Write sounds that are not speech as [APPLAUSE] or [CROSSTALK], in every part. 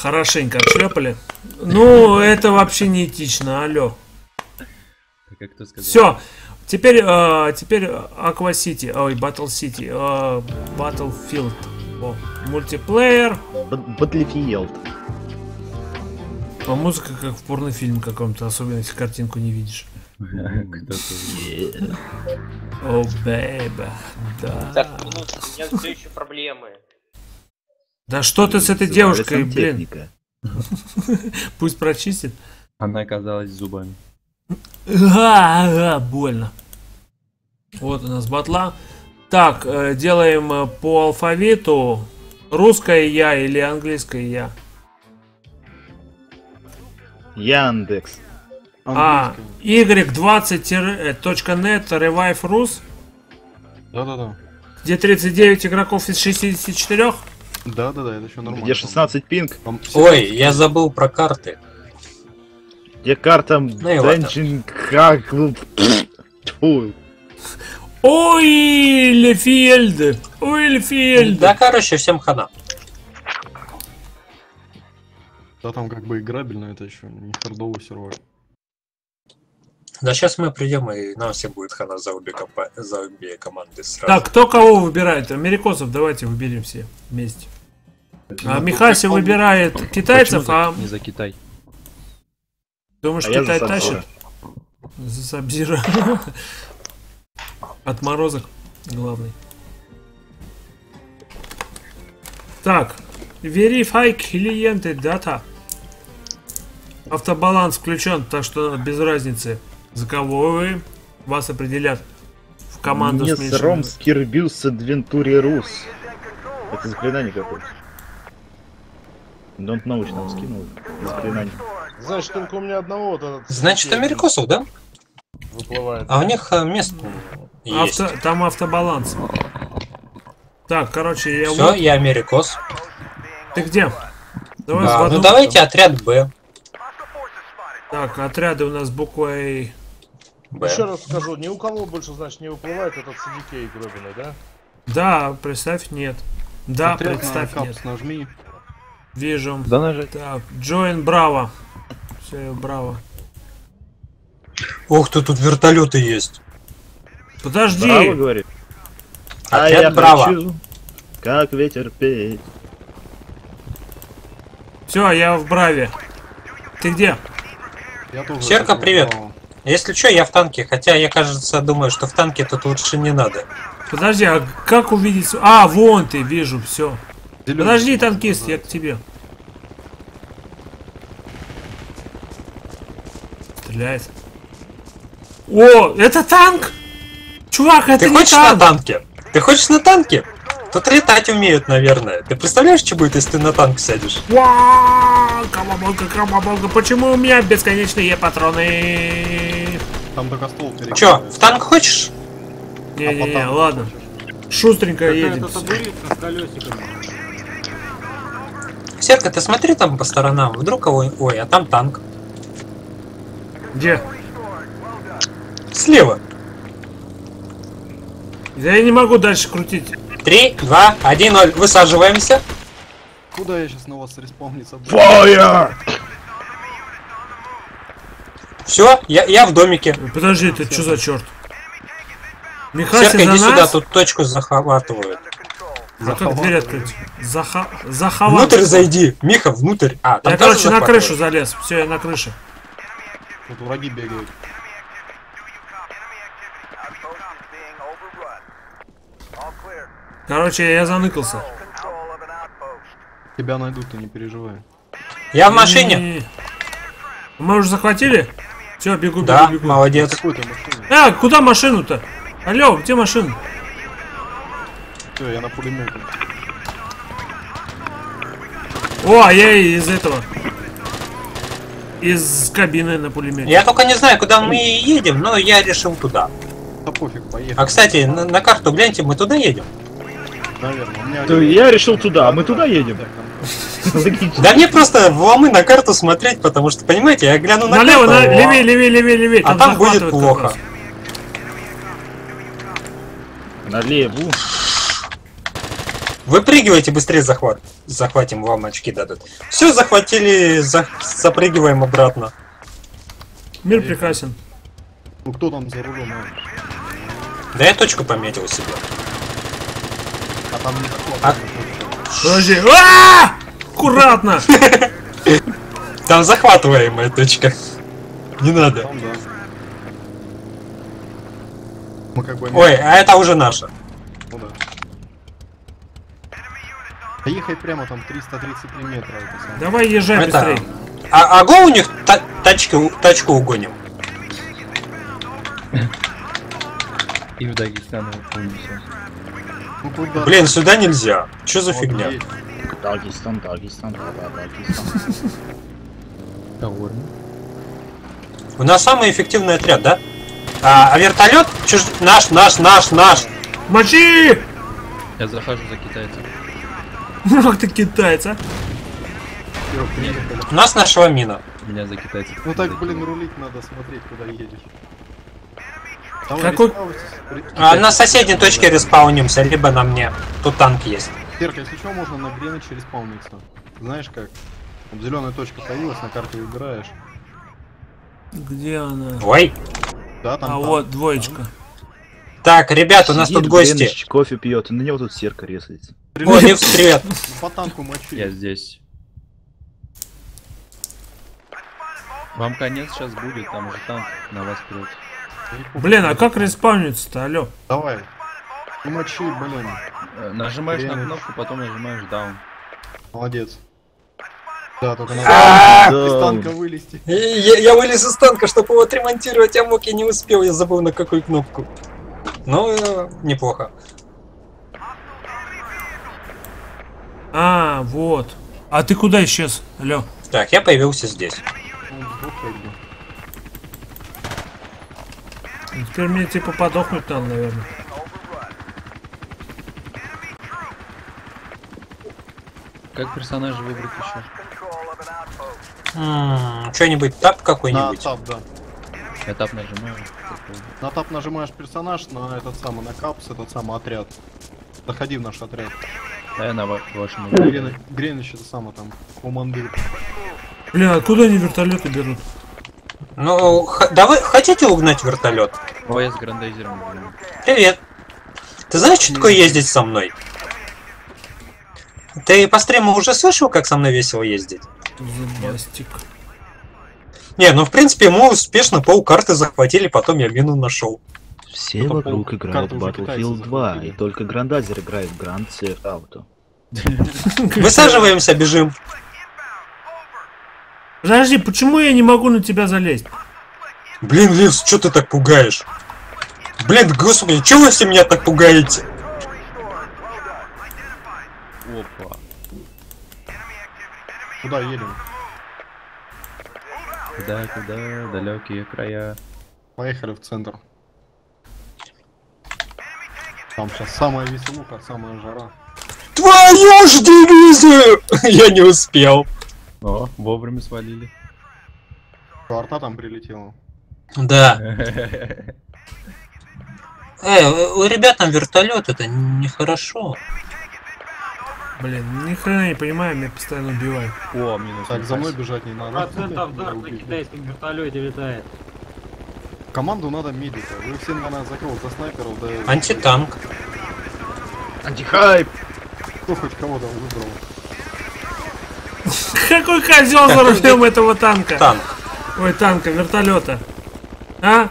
хорошенько отшлепали. Ну, это вообще не этично, алло. Как кто сказал? Все, теперь, э, теперь Aqua City, ой, Battle City, э, Battlefield, О, мультиплеер, Battlefield. а музыка как в порнофильме каком-то, особенно если картинку не видишь. [LAUGHS] О, бэйба, да. Так, минуту, у меня все еще проблемы. Да что ты с этой девушкой, блин, [LAUGHS] пусть прочистит. Она оказалась зубами. Ага, больно. Вот у нас батла. Так, э, делаем э, по алфавиту. Русское я или английское я? Яндекс. А, y20.net Revive Rus, Да-да-да. где 39 игроков из 64. Да-да-да, это еще нормально. Где 16 пинг, Там Ой, я забыл про карты. где карта. Dungeon ну. Ой, Лефельд! Ой, Лефельд! Да, короче, всем хана. Да там как бы играбельно, это еще не хардовый сервер. Да сейчас мы придем, и нам всем будет хана за обе, компа- за обе команды сразу. Так, кто кого выбирает? Америкосов давайте выберем все вместе. А Михаси прикол- выбирает китайцев, Почему а не за Китай? думаешь, А Китай за тащит? За Сабзира. [LAUGHS] Отморозок главный. Так, verify клиенты дата. Автобаланс включен, так что без разницы, за кого вы вас определят в команду Не с меньшим- сром скирбюс адвентуре рус. Это заклинание какое-то. Don't know, что там скинул. Заклинание. Значит, только у меня одного вот этот... Значит, америкосов, да? Выплывает. А у них э, мест есть. Авто- там автобаланс. Так, короче, я Все, я америкос. Ты где? Давай Да, ну давайте отряд Б. Так, отряды у нас буквой Б. Еще раз скажу, ни у кого больше, значит, не выплывает этот CDK гробиный, да? Да, представь, нет. Да, на представь, капс нет. нажми. Вижу. Да нажать. Так, Join Браво. Все, Браво. Ух ты, тут вертолеты есть. Подожди. Браво, говорит. А я Браво. хочу, как ветер петь. Все, я в Браве. Ты где? Я тоже Серка, привет. но- Если что, я в танке. Хотя я, кажется, думаю, что в танке тут лучше не надо. Подожди, а как увидеть? А, вон ты, вижу, все. Подожди, танкист, я к тебе. Стреляет. О, это танк! Чувак, это Ты не хочешь на танк! танке? Ты хочешь на танке? Тут летать умеют, наверное. Ты представляешь, что будет, если ты на танк сядешь? Вау, колоболка, почему у меня бесконечные патроны? Там только ствол перекрывает. Чё, в танк хочешь? Не-не-не, потом- ладно. Шустренько едем. Серка, ты смотри там по сторонам. Вдруг кого... Ой, а там танк. Где? Слева. Я не могу дальше крутить. Три, два, один, ноль. Высаживаемся. Куда я сейчас на вас буду? Фойер! Все, я, я в домике. Подожди, это что за черт? Михаси Серка, иди сюда, нас? тут точку захватывают. А как дверь открыть? Заха... Внутрь зайди. Миха, внутрь. А, там Я, короче, на крышу залез. Все, я на крыше. Тут враги бегают. Короче, я заныкался. Тебя найдут, ты не переживай. Я в машине. Мы уже захватили? Все, бегу, бегу, Да, бегу. молодец. А, куда машину-то? Алло, где машина? Все, я на пулемете. О, а я из этого. Из кабины на пулемете. Я только не знаю, куда мы едем, но я решил туда. Да пофиг, поехали. А кстати, на, на карту гляньте, мы туда едем. Наверное. То я решил туда, а мы туда едем. Да мне просто в ломы на карту смотреть, потому что, понимаете, я гляну на Налево, карту, на... а- левее, левее, левее, левее. а там будет плохо. Налево. Выпрыгивайте быстрее захват. Захватим, вам очки дадут. Все, захватили, за- запрыгиваем обратно. Мир прекрасен. Ну кто там за рулем? Да я точку пометил себе. А там. А- Подожди. А! Аккуратно! [LAUGHS] Там захватываемая точка. Не надо. Там, да. Мы как бы... Ой, а это уже наша. Ну да. Да ехай прямо там 333 метра. Это. Давай езжай Это- быстрей. А, а го у них та- тачку, тачку угоним. И в Дагестан умница. Ну куда? Блин, сюда нельзя. Что за Вот фигня? Дагестан, Дагестан, да, да, Дагестан. У нас самый эффективный отряд, да? А, а вертолет чуж... наш, наш, наш, наш. Мочи! Я захожу за китайцев. Ах ты китаец, а? Серёг, приехали. У нас нашего мина. Меня за китайцев. Ну так, блин, рулить надо смотреть, куда едешь. Какой- А, на соседней точке респаунимся, либо на мне. Тут танк есть. Серка, если что, можно на Гринвиче респауниться. Знаешь как? Зеленая точка появилась, на карте выбираешь. Где она? Ой. Да, там. А там. вот, двоечка. Так, ребят, у нас Сидит тут гости. Гринвич, кофе пьет, и на него тут серка резается. О, Ливс, привет. По танку мочи. Я здесь. Вам конец сейчас будет, там уже танк на вас прет. Блин, а как респауниться-то, алё? Давай. Ну мочи, блин. Э, Нажимаешь на кнопку, потом нажимаешь down. Молодец. Да, только надо А, из танка вылезти. Я, я вылез из танка, чтобы его отремонтировать, а мог я не успел, я забыл на какую кнопку. Ну, э, неплохо. А, вот. А ты куда исчез, алё? Так, я появился здесь. Ну, сдох как бы. Ну, Теперь мне типа подохнуть надо, наверное. Как персонажа выбрать еще? М, Что-нибудь тап На какой-нибудь. тап, да. Этап нажимаю. такой. На тап нажимаешь персонаж, на этот самый, на капс, этот самый отряд. Заходи в наш отряд. Да я на ва- вашем. Грин- Гринвич это самое там, командир. Блин, откуда они вертолеты берут? Ну, х- да вы хотите угнать вертолет? О, я с грандайзером. Привет. Ты знаешь, что такое ездить со мной? Ты по стриму уже слышал, как со мной весело ездить? Зубастик. Не, ну в принципе мы успешно полкарты захватили, потом я мину нашел. Все Ну, по вокруг пол- играют в Battlefield 2, захватили. и только Грандайзер играет в Grand Theft Auto. [LAUGHS] Высаживаемся, бежим. Подожди, почему я не могу на тебя залезть? Блин, Ливс, что ты так пугаешь? Блин, господи, чего вы все меня так пугаете? Опа. Куда едем? Куда, куда, далекие края. Поехали в центр. Там сейчас самая веселуха, самая жара. Твою ж дивизию! [LAUGHS] Я не успел. О, вовремя свалили. Арта там прилетела. Да. [LAUGHS] Э, у ребят там вертолет, это нехорошо. Блин, ни хрена не понимаю, меня постоянно убивают. О, минус. Так, за мной бежать не надо. Процентов Я дах на китайском вертолете летает. Команду надо медика. Вы все на нас закрыл за снайперов, да... Антитанк. Антихайп! Кто хоть кого-то выбрал? Какой козел за рулем этого танка? Танк. Ой, танка, вертолета. А?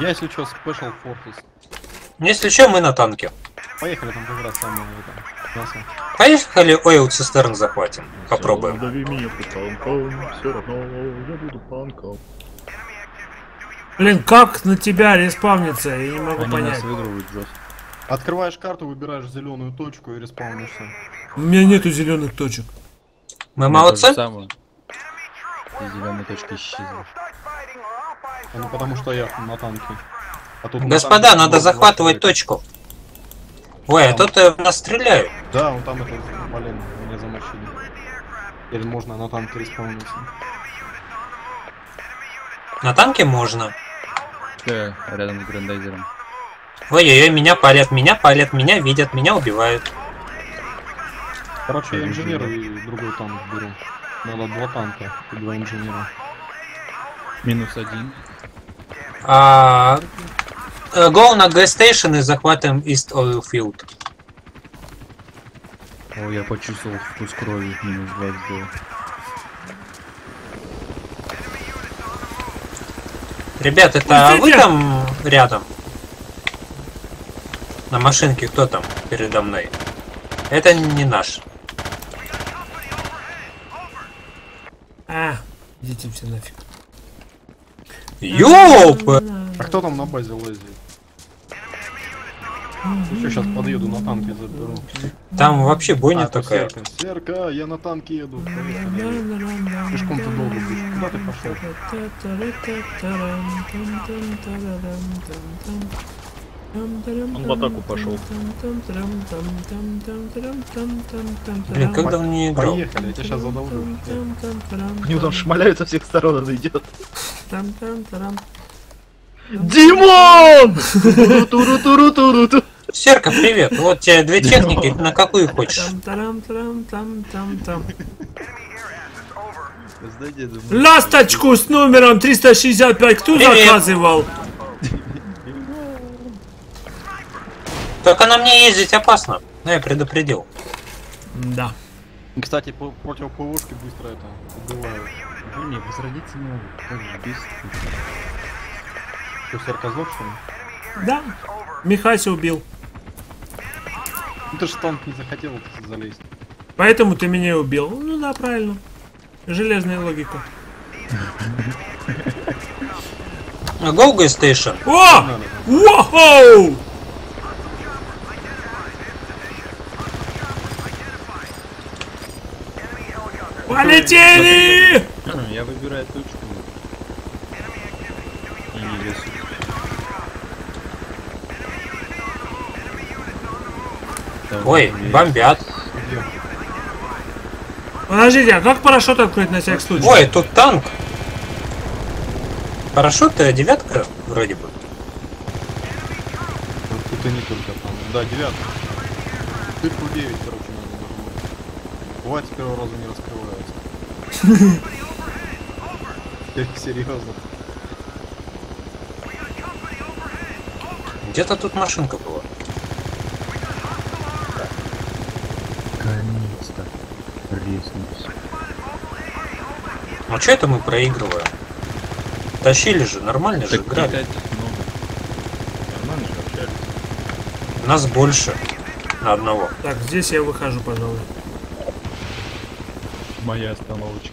Я, если что, Special Forces. Если что, мы на танке. Поехали, там как раз самое это. Поехали ойл цистерн захватим. Попробуем. Зови меня танком, все равно я буду панком. Блин, как на тебя респавнится? Я не могу Они понять. нас выигрывают жестко. Открываешь карту, выбираешь зеленую точку и респаунишься. У меня нету зеленых точек. Мы же молодцы? самое. И зеленая точка исчезла. А Ну потому что я на танке. А тут на Господа, танке надо захватывать точку. Ой, а тут э, нас стреляют. Да, он там это, блин, меня замочили. Теперь можно на танке респауниться. На танке можно. Э, рядом с грандайзером. Ой-ой-ой, меня палят, меня палят, меня видят, меня убивают. Короче, я Я инженер вижу. и другой танк беру. Надо два танка и два инженера. Минус один. А, э, Go на G-Station и захватываем East Oil Field. О, я почувствовал вкус крови. Минус два сделал. Ребят, это вы там рядом? На машинке кто там передо мной? Это не наш. А, идите все нафиг. Ёп! А кто там на базе лазит? Еще сейчас подъеду на танке заберу. Там вообще бойня А, такая. Серка. Серка, я на танке еду. Слишком ты долго будешь. Куда ты пошел? Он в атаку пошел. Блин, как давно не играл. Поехали, я тебя сейчас задолжу. Нему там шмаляют со всех сторон, он идет. Димон! Серка, привет. Вот тебе две техники, на какую хочешь? Ласточку с номером 365 кто Привет. заказывал? Только на мне ездить опасно. Ну, я предупредил. Да. Кстати, по- против ПВшки быстро это убивают. Блин, не, возродиться не могу. Как же бесит. Что, сдох, что ли? Да. Михася убил. Ну ты же танк не захотел залезть. Поэтому ты меня и убил. Ну да, правильно. Железная логика. Go G-Station. О! Воу! Полетели! Я выбираю точку. И не лезу. Там Ой, есть. бомбят. Подождите, а как парашют открыть на всякий случай? Ой, тут танк. Парашют э, девятка вроде бы. Вот Тут и не только там. Да, девятка. Цифру 9, короче, надо нажимать. Бывает с первого раза не. Серьезно. Где-то тут машинка была. Наконец-то. Резнулся. Ну что это мы проигрываем? Тащили же, нормально же играли. Нормально же общались. Нас больше на одного. Так, здесь я выхожу, пожалуй. Моя остановочка.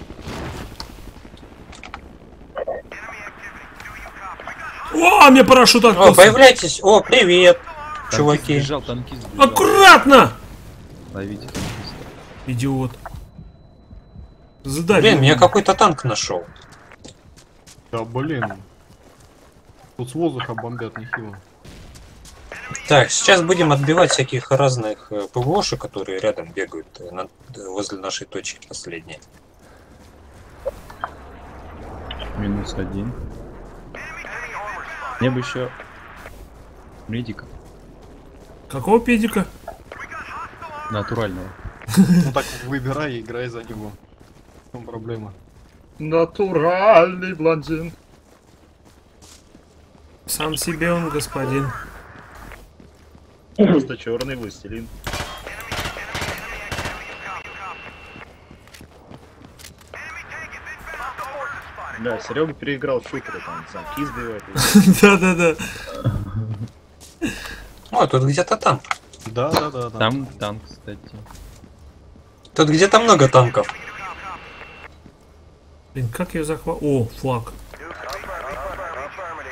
О, мне парашют О, открылся. появляйтесь. О, привет, Танкист чуваки. сбежал, танкист сбежал. Аккуратно! Ловите танкиста. Идиот. Задавил. Блин, меня какой-то танк нашел. Да блин. Тут с воздуха бомбят нехило. Так, сейчас будем отбивать всяких разных э, ПВОшек, которые рядом бегают э, на- э, возле нашей точки последней. Минус один. Мне бы еще медика Какого педика? натурального. Ну так выбирай и играй за него. В чем проблема? Натуральный блондин. Сам себе он господин. Просто черный властелин. Да, Серега переиграл шутеры, там замки сбивает. [LAUGHS] Да-да-да. О, тут где-то танк. Да, да, да, да. Там танк, кстати. Тут где-то много танков. Блин, как ее захват... О, флаг.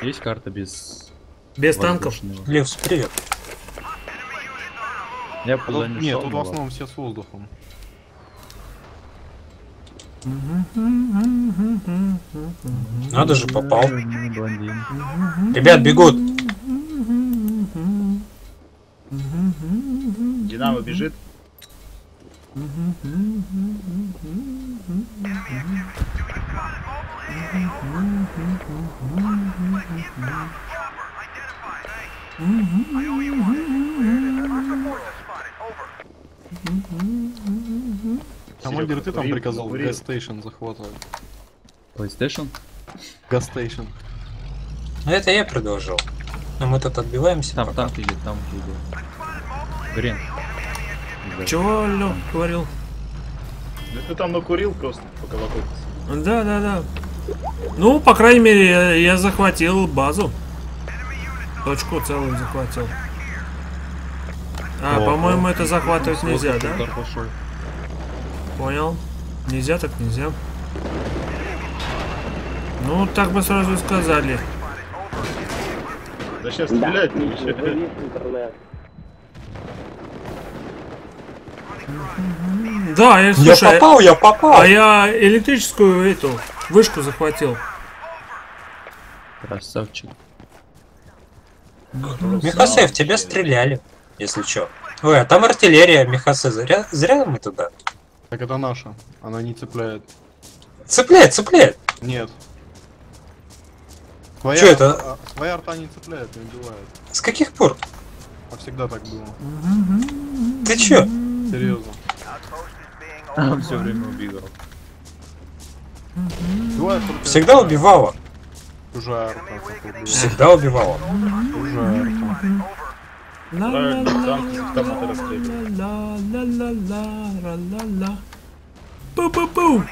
Есть карта без Без танков. Левс, привет. Я Тут- позамешал. Нет, тут в но основном все с воздухом. Надо же, попал. Ребят, бегут. Динамо бежит. Командир, ты там приказал gas station захватывать. PlayStation? Gas station. Ну это я предложил. Но мы тут отбиваемся. Там пока. танк идет, там идет. Грен. Чего Лёх говорил? Да ты там накурил просто, пока вокруг. Да, да, да. Ну, по крайней мере, я, я захватил базу. Точку целую захватил. А, по-моему, это захватывать нельзя, да? Пошел. Понял. Нельзя, так нельзя. Ну, так бы сразу сказали. Да сейчас стрелять будешь. Да, я, Я слушай, а- попал, я попал! а я электрическую эту вышку захватил. Красавчик. Михасе, в тебя стреляли, если чё. Ой, а там артиллерия, Михасе, зря, зря мы туда. Так это наша. Она не цепляет. Цепляет, цепляет! Нет. Твоя, Чё это? а, Твоя арта не цепляет, не убивает. С каких пор? А всегда так было. Ты чё? Серьезно. Он все время только Всегда убивала. чужая арта. Всегда убивала. Чужая арта. Пу-пу-пу.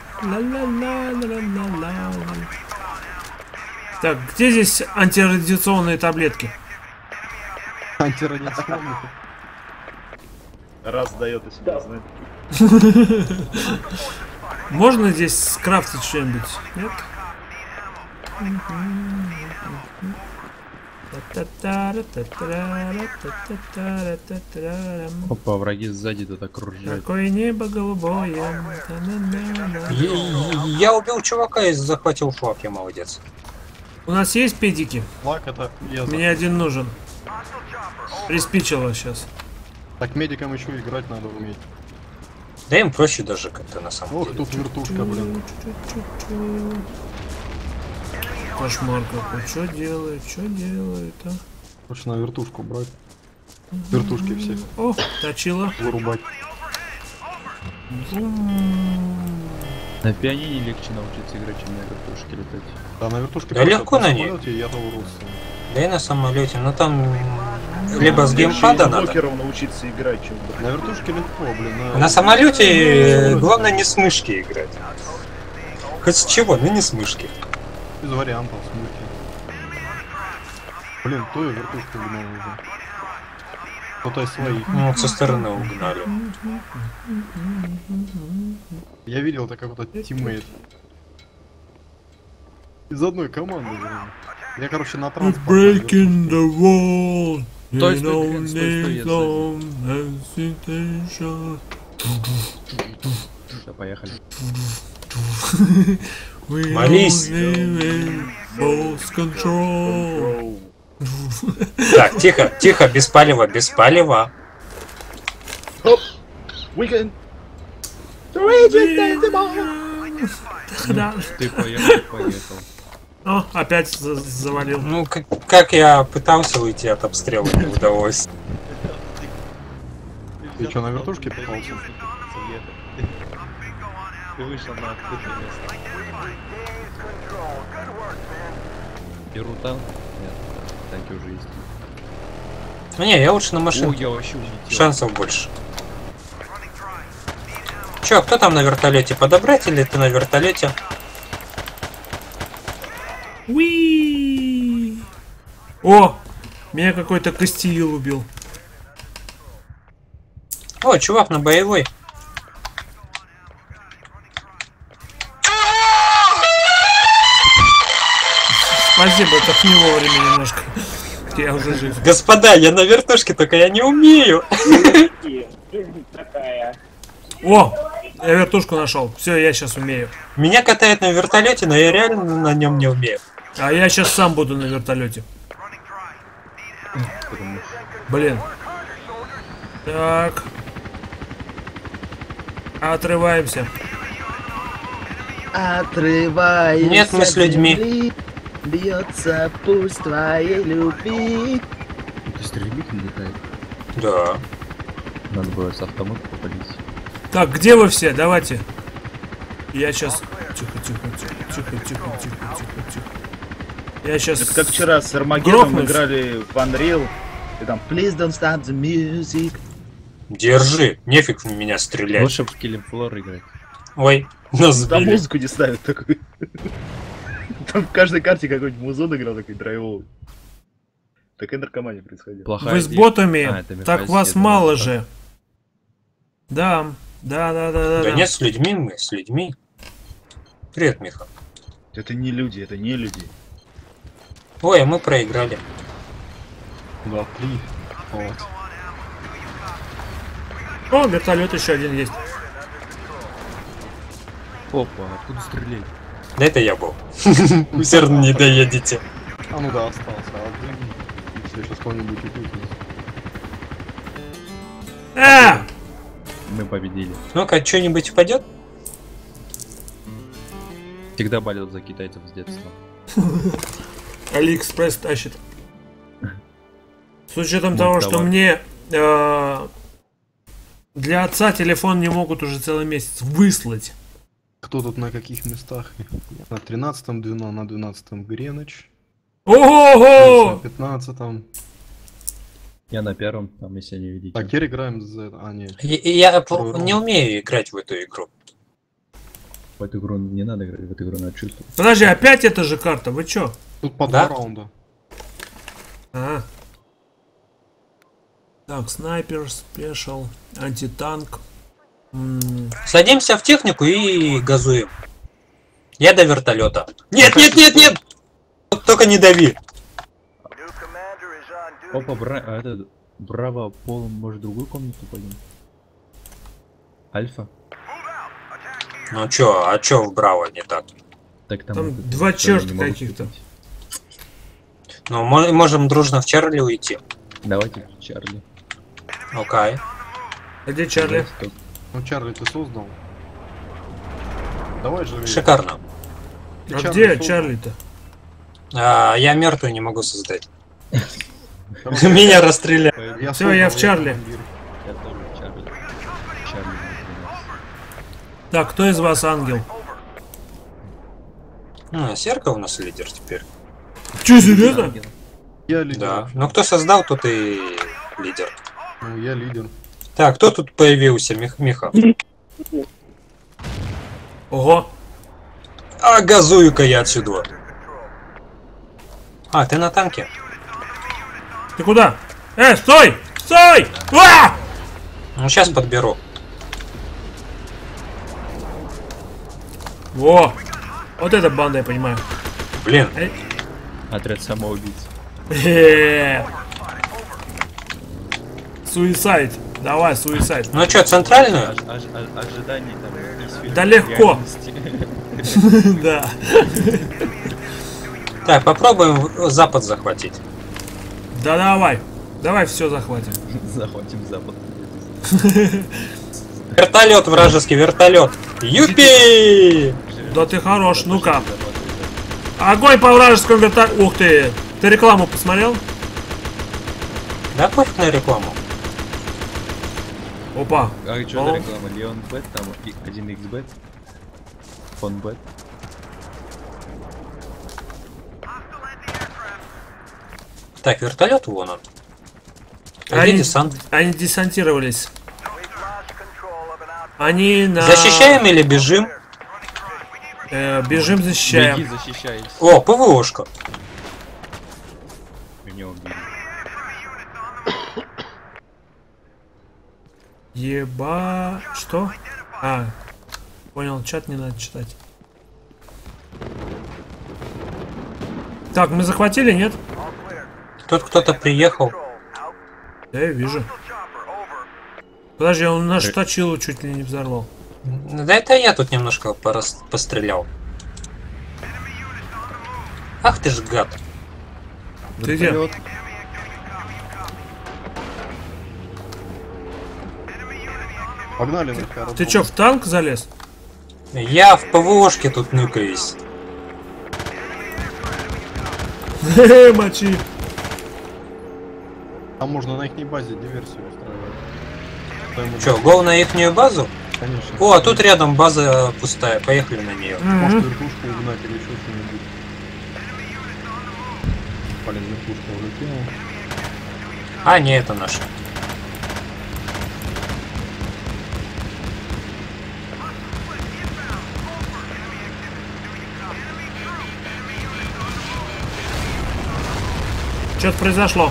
Так, где здесь антирадиационные таблетки? Антирадиационный. Раз дает о себе знать. Можно здесь скрафтить что-нибудь? Нет? Опа, враги сзади тут окружают. Какое небо голубое. Я, я убил чувака и захватил флаг, я молодец. У нас есть педики? Флаг это я. Мне один нужен. Приспичило сейчас. Так медикам еще играть надо уметь. Да им проще даже как-то на самом Ох, деле. тут вертушка, блин. Кошмар какой. Что делает? Что делает, а? Лучше на вертушку брать. Вертушки все О, точила. вырубать. На пианине легче научиться играть, чем на вертушке летать. Да, на вертушке Да легко на ней. я. Да и на самолете, но там либо с геймпада надо. Блокером научиться играть, чем На вертушке легко, блин. На, На самолете э, главное не с мышки играть. Хоть с чего, но не с мышки. Без вариантов, смысле. Блин, кто я вертушку угнал уже? Кто-то из своих. Ну, вот со стороны угнали. Я видел, это какой-то тиммейт. Из одной команды, блин. Я, короче, на транспорт. Breaking the wall. Стой, стой, стой, стой. Все, поехали. [LAUGHS] We Молись. Так, тихо, тихо, без палева, без палева. Ты поехал, поехал. О, опять за- завалил. Ну, как, как я пытался уйти от обстрела, не удалось. Ты что, на вертушке пытался? Ты вышел на открытое место. Беру танк. Нет, танки уже есть. Ну, Не, я лучше на О, машинке. я вообще улетел. Шансов больше. Чё, кто там на вертолете? Подобрать или ты на вертолете? Уи! О! Меня какой-то Костиил убил. О, чувак на боевой. Спасибо, так не вовремя немножко. Я уже жив. Господа, я на вертушке, только я не умею. О! Я вертушку нашел. Все, я сейчас умею. Меня катает на вертолете, но я реально на нем не умею. А я сейчас сам буду на вертолете. Блин. Так. Отрываемся. Отрываюсь Нет, мы с людьми. Бьется пульс твоей любви Истребитель летает. Да. Надо было с автомата попалить. Так, где вы все? Давайте. Я сейчас... Тихо, тихо, тихо, тихо, тихо, тихо, тихо, тихо. Я сейчас... Это как вчера с Армагеддом Грохнусь. играли в Unreal. И там Please don't stop the music. Держи. Нефиг в меня стрелять. Лучше в Killing Floor играть. Ой, [LAUGHS] нас Там сбили. музыку не ставят такую. Там в каждой карте какой-нибудь музон играл такой драйвовый. Так и на наркомания происходило. Плохая Вы с ботами, А, так вас мало же. Да, да, да, да, да. Да нет, с людьми мы, с людьми. Привет, Миха. Это не люди, это не люди. Ой, а мы проиграли. Два, три. Вот. О, вертолет еще один есть. Опа, откуда стрелять? Да это я был. [LAUGHS] Все равно не доедете. А ну да, остался. А блин, если сейчас кто-нибудь убьет. А! Мы победили. Ну-ка, что-нибудь упадет? Всегда болел за китайцев с детства. [LAUGHS] Алиэкспресс тащит. С учетом Мой того, что мне э, для отца телефон не могут уже целый месяц выслать. Кто тут на каких местах? На 13-м Двино, на 12-м Греноч. На Ого! 15-м. Я на первом, там, если не видите. Так, теперь играем за... А, нет. Я, я не умею играть в эту игру. В эту игру не надо играть, в эту игру надо чувствовать. Подожди, опять эта же карта, вы чё? Тут по Да? два раунда. А. Так, снайпер, спешл, антитанк. Садимся в технику и газуем. Я до вертолета. Нет, нет, нет, нет! Только не дави. Опа, бра... а это... Браво, Пол, может, в другую комнату пойдем? Альфа? Ну чё, а чё в Браво не так? Так там... Там это- два черта каких-то. Ну, мы можем дружно в Чарли уйти. Давайте Чарли. Окей. А где Чарли? Стоп. Ну, Чарли ты создал. Давай же. Шикарно. Ты А Чарли где создал. Чарли-то? А, я мертвую не могу создать. [LAUGHS] Меня расстреляли. Я Всё, я в Чарли. Так, кто из вас ангел? А, Серка у нас лидер теперь. Че, серьезно? Я лидер. Да. вообще. Ну кто создал, тот и лидер. Ну, я лидер. Так, кто тут появился? Мих- Миха. Ого. А, газую-ка я отсюда. А, ты на танке? Ты куда? Э, стой! Стой! А! Ну, сейчас подберу. Во! Вот эта банда, я понимаю. Блин, Отряд самоубийц. Э. Суисайд. Давай, суисайд. ну что, центральную? Ож- ож- ож- ожиданий там Да легко. Да. Так, попробуем запад захватить. Да давай. Давай все захватим. Захватим запад. Вертолет, вражеский вертолет. Юпи! Да ты хорош, ну-ка. Огонь по вражескому вертолету. Ух ты. Ты рекламу посмотрел? Да пофиг на рекламу. Опа. А что за реклама? Леон Бет, там и 1x Бет. Фон Бет. Так, вертолет вон он. А Они, десант? они десантировались. Они на... Защищаем или бежим? Э, бежим, защищаем. Беги, защищайся. О, ПВОшка. Еба... Что? А, понял, чат не надо читать. Так, мы захватили, нет? Тут кто-то приехал. Да, я вижу. Подожди, он наш точилу чуть ли не взорвал. Да это я тут немножко порас- пострелял. Ах ты ж гад. Ты где? Погнали на. Ты чё, в танк залез? Я в ПВОшке тут ныкаюсь. Хе-хе, мочи. Там можно на их базе диверсию устраивать. Че, гол на ихнюю базу? Конечно. О, а тут рядом база пустая. Поехали на нее. Может вертушку угнать или еще что-нибудь. Блин, вертушка улетела. А, не, это наша. Что-то произошло.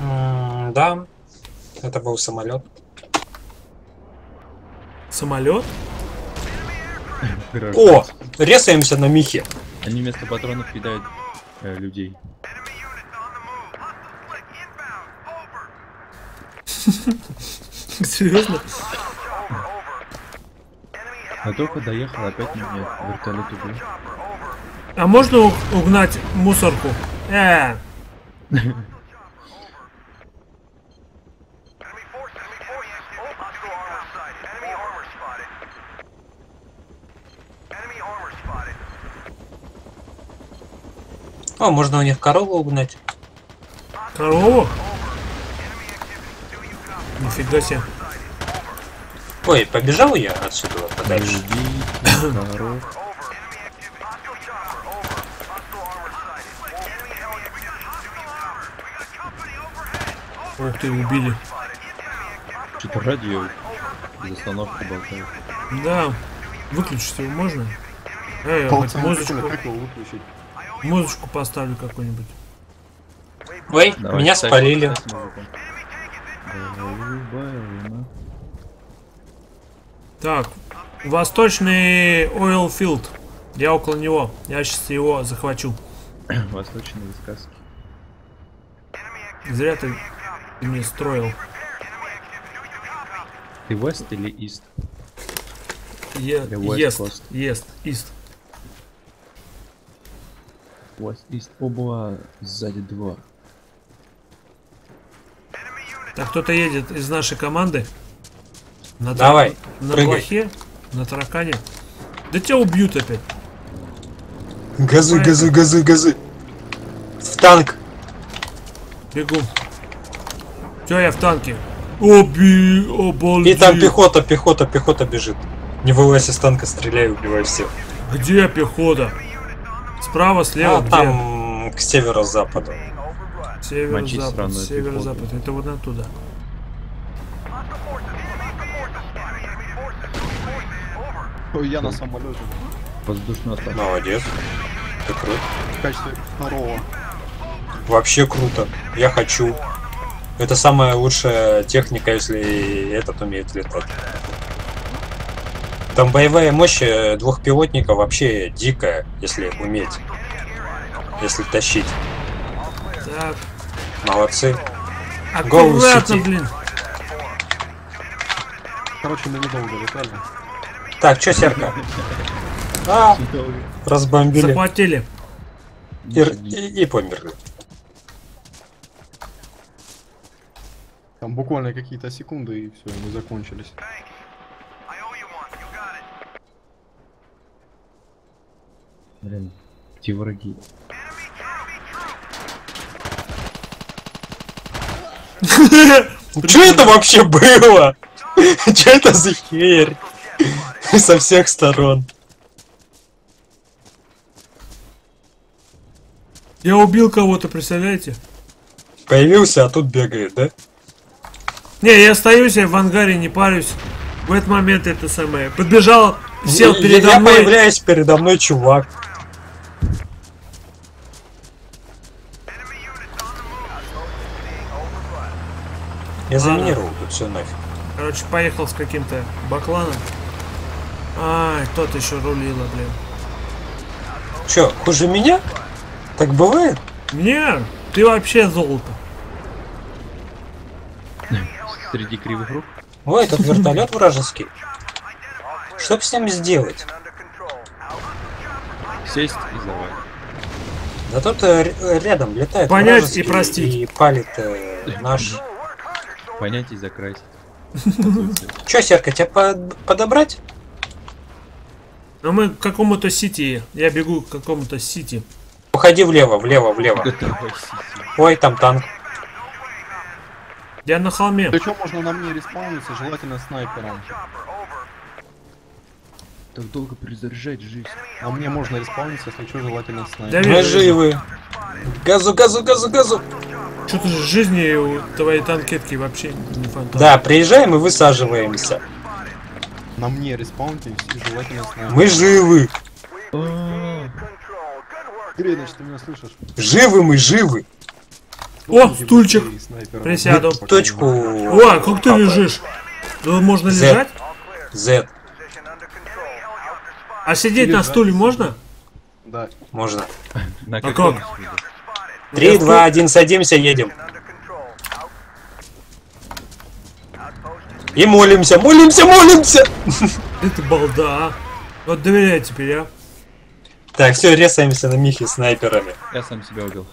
М, Да, это был самолет. Самолет? О, резаемся на Михе. Они вместо патронов кидают э, людей. [LAUGHS] Серьезно? А только доехал, опять меня вертолет убил. А можно угнать мусорку? Э, О, можно у них корову угнать. корову? Нифига себе. Ой, побежал я отсюда подальше. [COUGHS] Коров. Ух ты, убили. Что-то радио из остановки болтает. Да. Выключить его можно? Эй, хоть музычку, музычку поставлю какую-нибудь. Ой, Давай, меня спалили. Так, восточный Oilfield. Я около него. Я сейчас его захвачу. Восточные сказки. Зря ты мне строил. Ты вест или ист? Е- Или West ест, Coast. ест, ист. Вест, ист. Оба сзади два. Так, кто-то едет из нашей команды. На Давай, На прыгай. плохе? На таракане? Да тебя убьют опять. Газуй, газуй, газуй, газуй. В танк. Бегу. Все, я в танке. Оби, обалдеть. И там пехота, пехота, пехота бежит. Не вылазь из танка, стреляй, убивай всех. Где пехота? Справа, слева, А где? там к северо-западу. Северо-запад, северо-запад. Это вот оттуда. Ой, я на самолете. Воздушную атаку. Молодец. Ты крут. В качестве второго. Вообще круто. Я хочу. Это самая лучшая техника, если этот умеет летать. Там боевая мощь э, двухпилотника вообще дикая, если уметь. Если тащить. Так, Молодцы. Аккуратно, блин. Короче, мы недолго летали. Так, чё, Серка? [LAUGHS] А, разбомбили. Захватили. И, и- и померли. Там буквально какие-то секунды и все, мы закончились. Блин, те враги. Что это вообще было? [LAUGHS] Что это за херь? [LAUGHS] Со всех сторон. Я убил кого-то, представляете? Появился, а тут бегает, да? Не, я остаюсь, я в ангаре не парюсь. В этот момент это самое. Подбежал, сел Я- передо я мной. появляюсь передо мной чувак. Я заминировал тут все нафиг. Короче, поехал с каким-то бакланом. Ай, тот еще рулила, блин. Че, хуже меня? Так бывает? Не, ты вообще золото. Среди кривых рук. Ой, этот вертолет вражеский. Что б с ним сделать? Сесть и завалить. Да тут э, рядом летает Понять и простить. и палит э, наш. Понять и закрасить. [LAUGHS] Че, Серка, тебя под- подобрать? Но мы к какому-то сити. Я бегу к какому-то сити. Уходи влево, влево, влево. Ой, там танк. Я на холме. Причем можно на мне респауниться, желательно снайпером. Так долго перезаряжать жизнь. На мне можно респауниться, если что, желательно Да снайпером. вижу, Мы живы. Газу, газу, газу, газу. Что-то же жизни у твоей танкетки вообще не фонтан. Да, приезжаем и высаживаемся. На мне респаунтись и желательно снайпером. Мы живы. Греныч, ты меня слышишь? Живы мы, живы. О, стульчик. Присяду. Точку. О, как ты лежишь? Можно Z. лежать? Z. А сидеть на стуле можно? Да. Можно. На А каком как? Три, два, один, садимся, едем. И молимся, молимся, молимся. [LAUGHS] Это балда, а. Вот доверяй теперь, а. Так, все, резаемся на Михе снайперами. Я сам себя убил.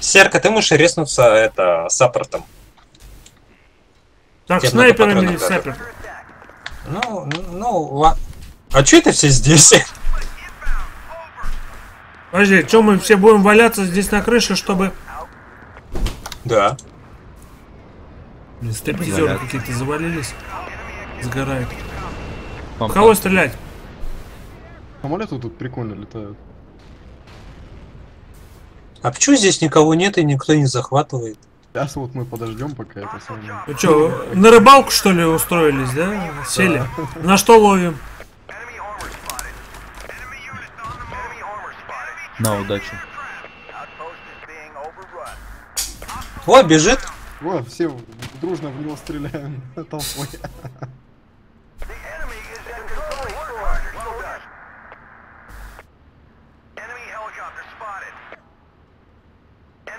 Серка, ты можешь резнуться это саппортом. Так, Тебе снайперами или снайпер? Ну, ну, ну, ла- А чё это все здесь? Подожди, что мы все будем валяться здесь на крыше, чтобы... Да. Валяться. какие-то завалились. Сгорают. Вам В кого стрелять? Самолеты тут прикольно летают. А почему здесь никого нет и никто не захватывает? Сейчас вот мы подождем, пока это самое. Ну что, на рыбалку что ли устроились, да? Сели? На что ловим? На удачу. О, бежит. О, все дружно в него стреляем [LAUGHS] толпой.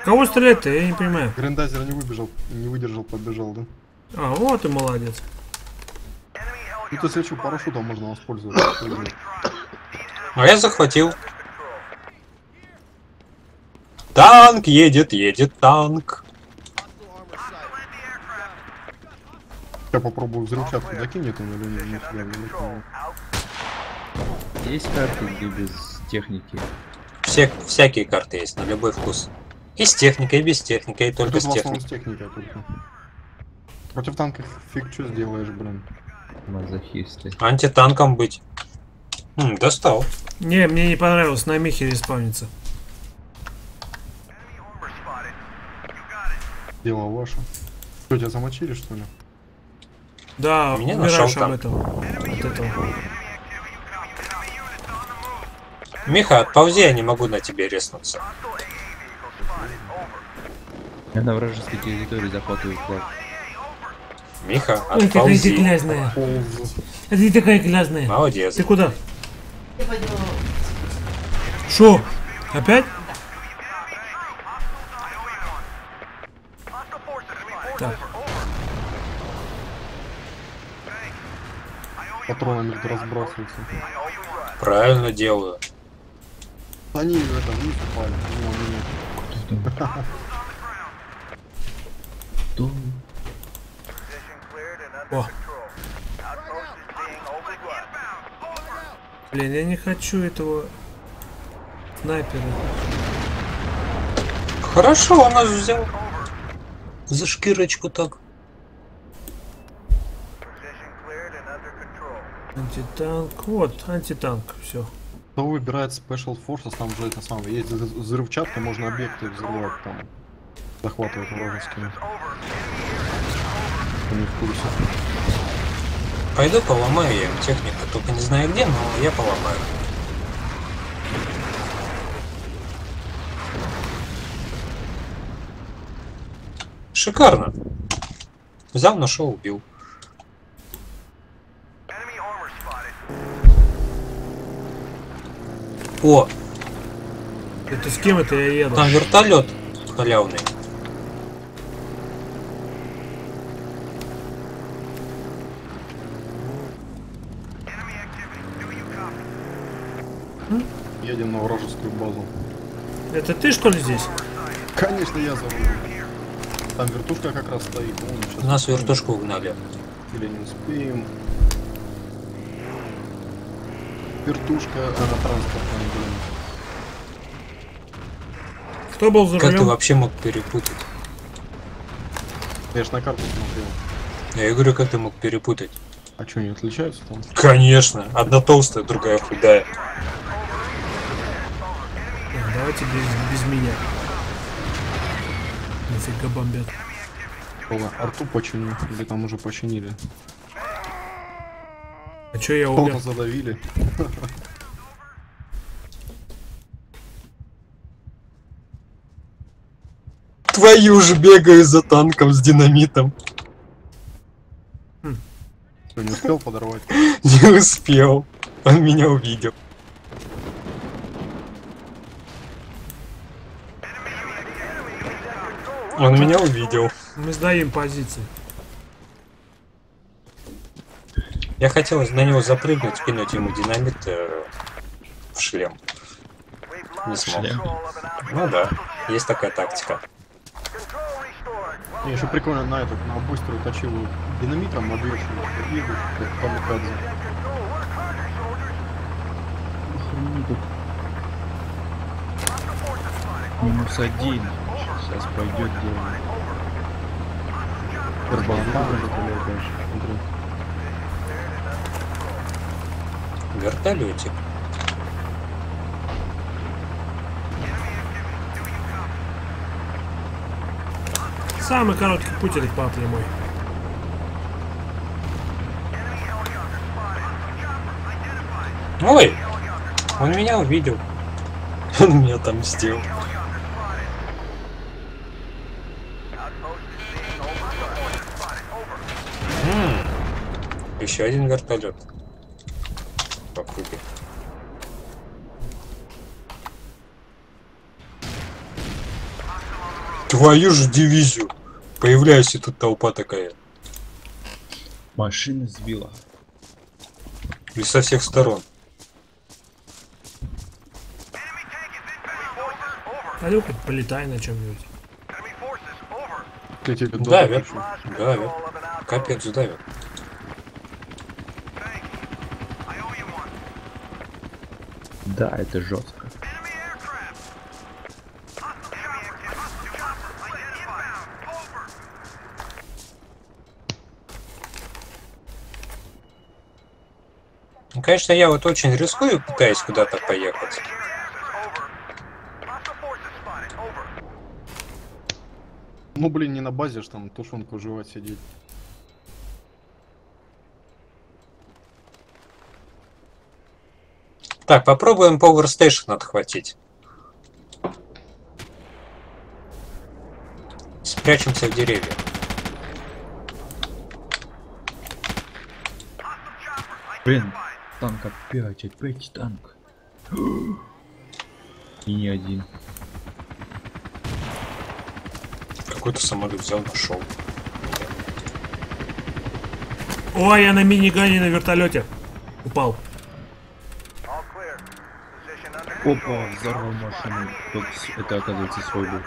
Кого стрелять-то? Я не понимаю. Грандайзер не выбежал, не выдержал, побежал, да? А, вот и молодец. Ну то если что, парашютом можно воспользоваться. [COUGHS] А я захватил. Танк едет, едет танк. Я попробую взрывчатку докинет он или не, не сюда, не понял. Есть карты, где без техники? Все, всякие карты есть, на любой вкус. И с техникой, и без техники, и только с техникой. с техникой только. Против танков фиг что сделаешь, блин. Мазохисты. Антитанком быть. М, достал. Не, мне не понравилось на Михе респавниться. Дело ваше. Что, тебя замочили, что ли? Да, Меня умираешь нашел об этом. От этого. Миха, отползи, я не могу на тебе резнуться. Я на вражеской территории захватываю флаг. Миха, Ой, какая ты грязная. А ты такая грязная. Молодец. Ты куда? Шо? Опять? Так, Патронами разбрасываются. Правильно делаю. Они это вниз упали. Ну, они нет. [LAUGHS] Кто? о. Блин, я не хочу этого снайпера. Хорошо, он нас взял. За шкирочку так. Антитанк. Вот, антитанк. Все. Кто выбирает Special Forces, там же это самое. Есть взрыв- взрывчатка, можно объекты взрывать там. Захватывать вражескими. Они в курсе. Пойду поломаю я им технику, только не знаю где, но я поломаю. Шикарно. Взял, нашел, убил. О, Это с кем это я еду? там вертолет халявный. Едем на вражескую базу. Это ты что ли здесь? Конечно, я за рулем. Там вертушка как раз стоит. Вон, сейчас Нас вертушку угнали. Или не успеем. Вертушка, она транспортная, блин. Кто был за Как ты рулем? вообще мог перепутать? Я ж на карту смотрел. Я и говорю, как ты мог перепутать? А что, не отличаются там? Конечно. Одна толстая, другая худая. Давайте без, без меня. Нафига бомбят. Ладно, арту починю. Или там уже починили. А чё я Полно умер? задавили. Твою же бегаю за танком с динамитом. Что, не успел подорвать? [LAUGHS] Не успел. Он меня увидел. Он меня увидел. Мы сдаем позиции. Я хотел на него запрыгнуть, кинуть ему динамит э, в шлем. Не смог. Шлем. Ну да, есть такая тактика. Не, еще прикольно на этот, на быструю точилу динамитом обвешивают. Едут, как камикадзе. Минус один. Сейчас пойдет дело. Вертолетик. Самый короткий путь этот по прямой. Ой! Он меня увидел. [LAUGHS] Он меня там сделал. Еще один вертолет. В округе. Твою же дивизию! Появляюсь, и тут толпа такая. Машина сбила. И со всех сторон. А ну хоть полетай на чем-нибудь. Туда Давят. хочу. Давят. Капец давят. Да, это жестко. Ну, конечно, я вот очень рискую, пытаясь куда-то поехать. Ну блин, не на базе ж там тушенку жевать сидеть. Так, попробуем Power Station отхватить. Спрячемся в деревья. Блин, танк опять, опять танк. И не один. Какой-то самолет взял, нашел. Ой, я на минигане на вертолете. Упал. Опа, взорвал машину. Это оказывается свой был.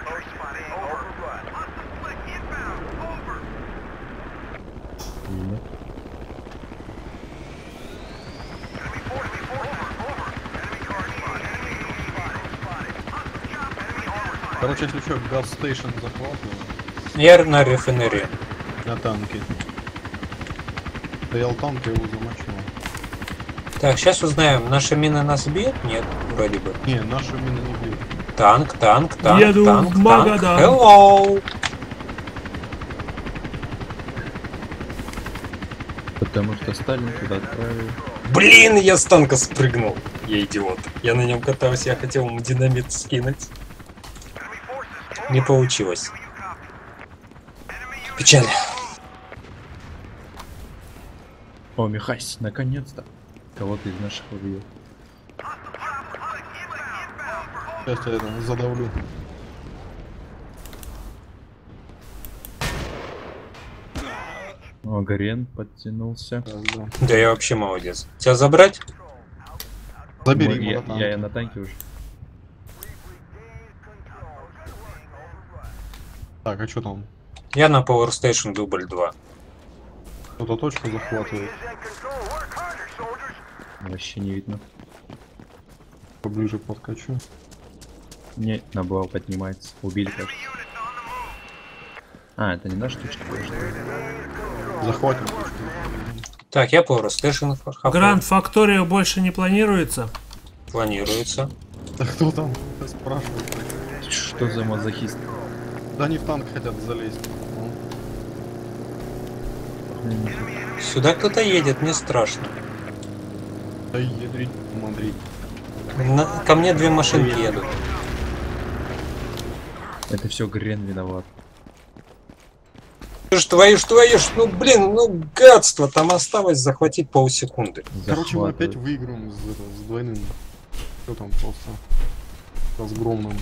Короче, если что, газ стейшн захватываю Я на рефинерии. на танке. Стоял танк, я его замочил. Так, сейчас узнаем, наша мина нас бьет? Нет, вроде бы. Не, нашу мину не бьют. Танк, танк, танк, Еду танк, в танк. Магадан. Hello! Потому что Сталин туда отправил. Блин, я с танка спрыгнул. Я идиот. Я на нем катался, я хотел ему динамит скинуть. Не получилось. Печаль. О, Михась, наконец-то. Кого-то из наших убил. Сейчас я это задавлю. О, Гарен подтянулся. Да. Да я вообще молодец. Тебя забрать? Забери Мой- его я, на я, я на танке уже. Так, а что там? Я на Power Station дубль 2. Кто-то точку захватывает. Вообще не видно. Поближе подкачу. Не, на блау поднимается. Убили, кажется. А, это не наша штучка. подожди. Захватим. Так, я порос. Стэшин Гранд Факторию больше не планируется. планируется. Да кто там спрашивает? Что за мазохист? Да они в танк хотят залезть. Сюда кто-то едет, мне страшно. Да ядрить, смотри. На- ко мне две машинки едут. Это все Грен виноват. Ты ж твою ж твою ж, ну блин, ну гадство, там осталось захватить полсекунды. Короче, мы опять выиграем с, с двойным. Что там просто? С огромным.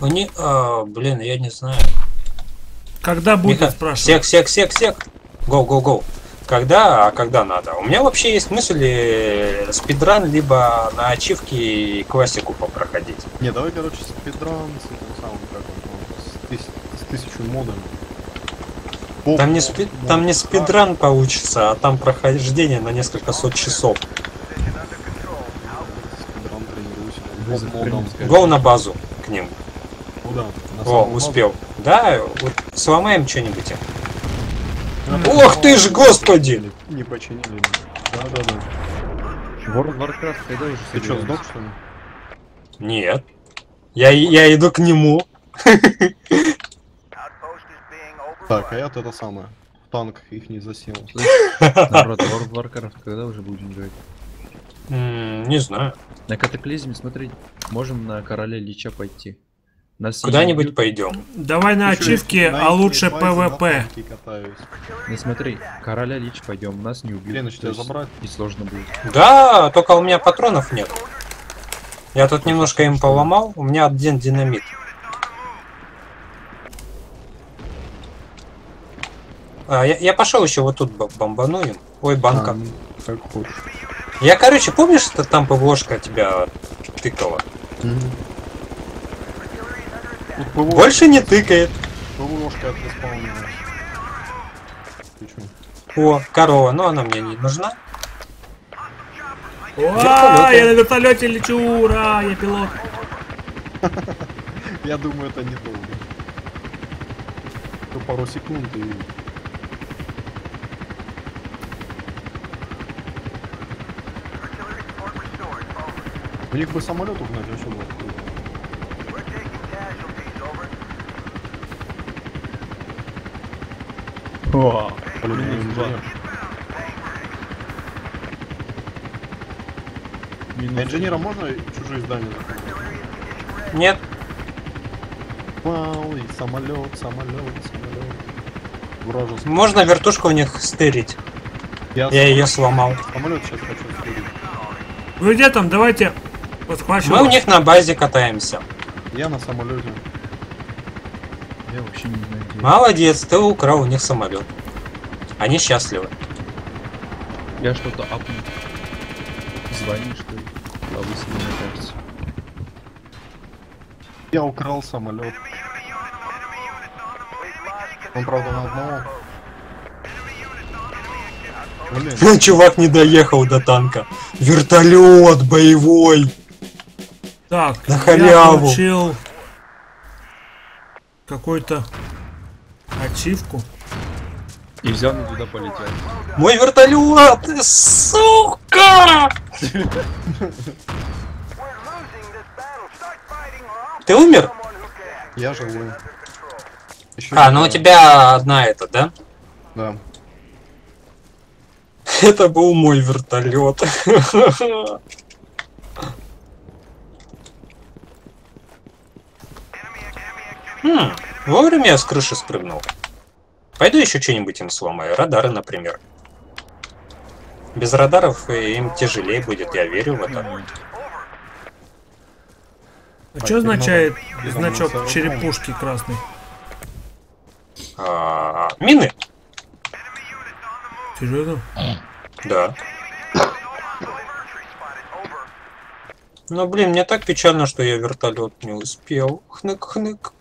Они, а, блин, я не знаю. Когда будет, Миха, спрашиваю. сек, сек, сек, сек. Гоу, гоу, гоу. Когда, а когда надо? У меня вообще есть мысль э, спидран, либо на ачивке и классику попроходить. Не, давай, короче, спидран с этим самым, как он, с, тыс- с тысячу модами. Поп- Там не, спи- мод- там не а, спидран получится, а там прохождение на несколько сот часов. Спидран тренируйся. Гоу на базу к ним. Ну да. на О, успел. Да, вот сломаем что-нибудь. Ох ты ж, господи! Не починили. Да, да, да. World Warcraft когда уже Ты что, сдох, что ли? Нет. Я, я иду к нему. Так, а я-то это самое. В танк их не засел. [LAUGHS] Народ, World Warcraft когда уже будем играть? Не знаю. На катаклизме, смотри, можем на короля Лича пойти. Не Куда-нибудь пойдем. Давай на Ещё ачивки, а лучше ПВП. Ну смотри, короля Лич пойдем, нас не убьют. То тебя забрать? И сложно будет. Да, только у меня патронов нет. Я тут немножко им поломал, у меня один динамит. А, я, я пошел еще вот тут бомбану им. Ой, банка. А, ну, как хочешь. Я, короче, помнишь, что там ПВОшка тебя тыкала? Тут ПВО Больше не тыкает. ПВОшка? О, корова, но она мне не нужна. Ура, я на вертолете лечу, ура, я пилот. [LAUGHS] Я думаю, это недолго. То пару секунд и... У них бы самолет угнать, вообще было бы круто. О, Блин, инженер. инженера можно чужие здания? Нет, Вау, и самолет, самолет, самолет. Вражеский. можно вертушку у них стырить. Я ее сломал. Самолет сейчас хочу сходить. Вы где там? Давайте подхвачиваем. Мы у них на базе катаемся. Я на самолете. Я вообще не где. Молодец, ты украл у них самолет. Они счастливы. Я что-то апну. Звони, что ли? Повысили, мне кажется. Я украл самолет. Он, правда, на одного. Блин, Чувак не доехал до танка. Вертолет боевой. Так, На я халяву. получил какую-то ачивку. И взял не туда полетел. Мой вертолет, ты сука! Ты умер? я живой. Еще А, ну у тебя одна это, да? Да. Это был мой вертолет. [LAUGHS] Хм, вовремя я с крыши спрыгнул. Пойду еще что-нибудь им сломаю. Радары, например. Без радаров им тяжелее будет, я верю в это. А что означает значок черепушки красный? А, мины? Серьезно? Да. Ну блин, мне так печально, что я вертолет не успел. Хнык-хнык.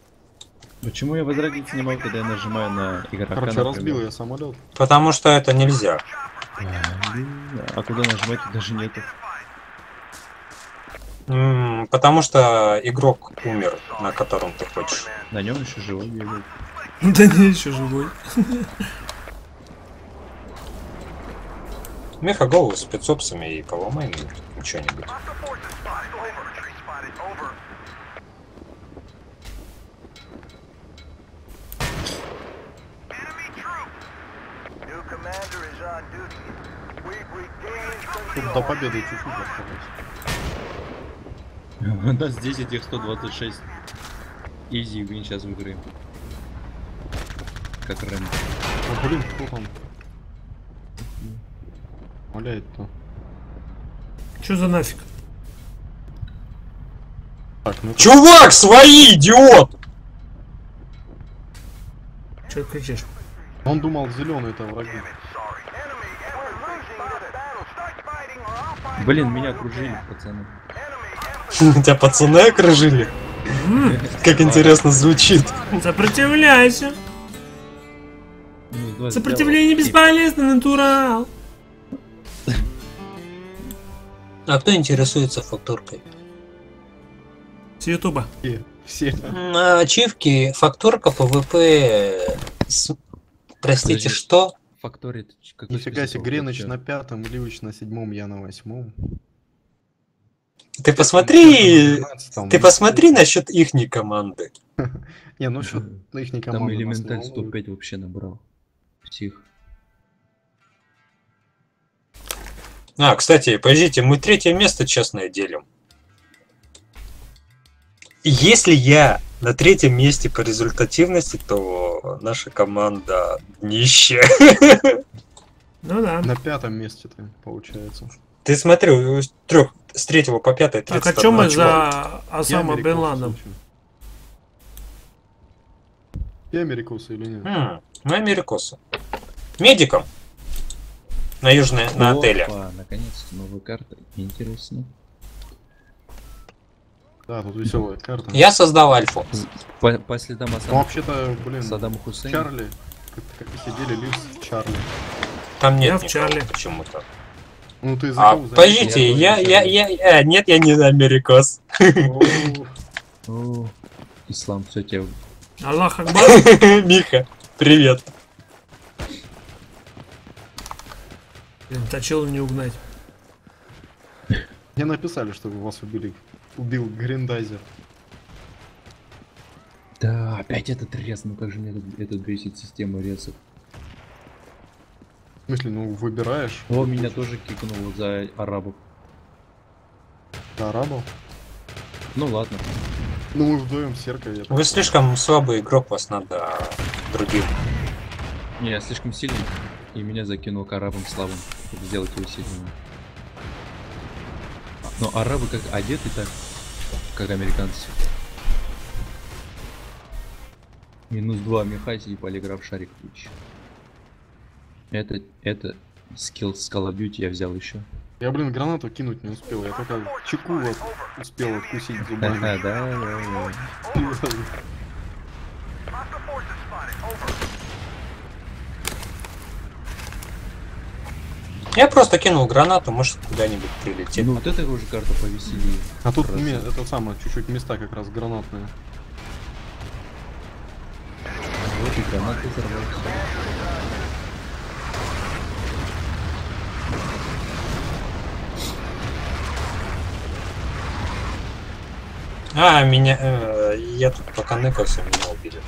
Почему я возродиться не могу, когда я нажимаю на игрока? Короче, например? разбил я самолет. Потому что это нельзя. А, А куда нажимать даже нету. М, Потому что игрок умер, на котором ты хочешь. На нем еще живой бегает. [LAUGHS] Да не, еще живой. Меха голову с спецопсами и поломай ну, что-нибудь. Тут до победы чуть-чуть осталось. [LAUGHS] У нас 10 их 126. Изи, блин, сейчас выиграем. Как Рэм. О, блин, кто там? Валяет-то. Че за нафиг? Так, ну Чувак, свои, идиот! Че кричишь? он думал, зеленый это враги. Блин, меня окружили, пацаны. [LAUGHS] Тебя пацаны окружили? Как интересно звучит. Сопротивляйся! Ну, Сопротивление бесполезно, натурал! А кто интересуется фактуркой? С ютуба. Все. На ачивке фактурка ПВП... Простите, что? Какой Нифига себе, Греныч вообще? на пятом, Ливыч на седьмом, я на восьмом. Ты посмотри... 12 Ты посмотри насчет ихней команды. [LAUGHS] Не, ну что, их не Там команда. элементаль нас не волнует. 105 вообще набрал. Псих. А, кстати, подождите, мы третье место честное делим. Если я на третьем месте по результативности, то наша команда нищая. Ну да. На пятом месте-то, получается. Ты смотри, у трех, с третьего по пятое Так, 31 а чем мы за Осама Бен Ладен? Я америкосы или нет? М, Мы америкосы. Медиком. На южной, на отеле. Опа, наконец-то новая карта. Интересно. Да, тут веселая карта. Я создал альфу. По, по следам Ну, Осама вообще-то, блин, Саддама Хусейна. Чарли, как, как сидели, Ливс, Чарли. Там нет Я в Чарли. почему-то. Ну ты за А, кого подождите, я, я, я, я- нет, я не америкос. О, [LAUGHS] О, ислам, все тебе. Аллах [LAUGHS] Акбар. Миха, привет. Блин, точил не угнать. Мне написали, что вас убили. Убил Гриндайзер. Да, опять этот рез, ну как же мне этот, этот бесит система резов. В смысле, ну выбираешь. О, меня тоже кикнуло за арабов. За арабов. Ну ладно. Ну мы вдвоем серка. Вы слишком слабый игрок, вас надо другим. Не, я слишком сильный, и меня закинул к арабам слабым, чтобы сделать его сильным. Но арабы как одеты, так как американцы. Минус два Михаси и полиграф шарик ключ. Это, это скилл с Call of Duty я взял еще. Я, блин, гранату кинуть не успел. Я только чеку вот успел откусить зубами. Ага, да, да, да. Я просто кинул гранату, может куда-нибудь прилетит. Ну вот эта уже карта повеселее. А тут ме- это самое, чуть-чуть места как раз гранатные. Вот и гранаты взорвался. А, меня... э, я тут пока ныкался, меня убили.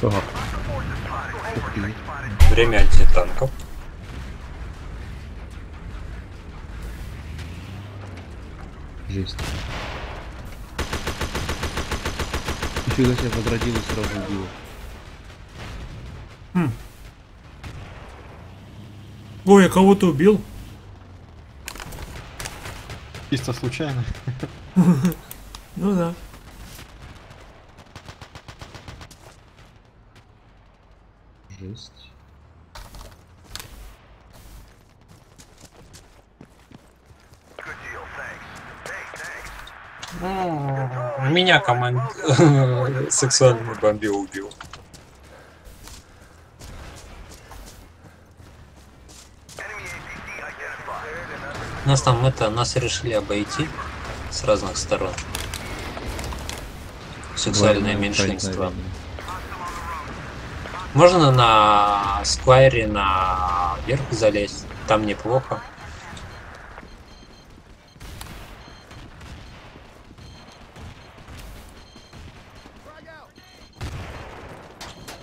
Ты. Время антитанков. Жесть. Нифига себе возродилась сразу убила. Ой, я кого-то убил. Чисто случайно. [LAUGHS] Ну да. Жесть. М, Меня команд... [LAUGHS] сексуальный бомби убил. Нас там это, нас решили обойти с разных сторон. Социальное Главное, меньшинство. Можно на сквайре на верх залезть. Там неплохо.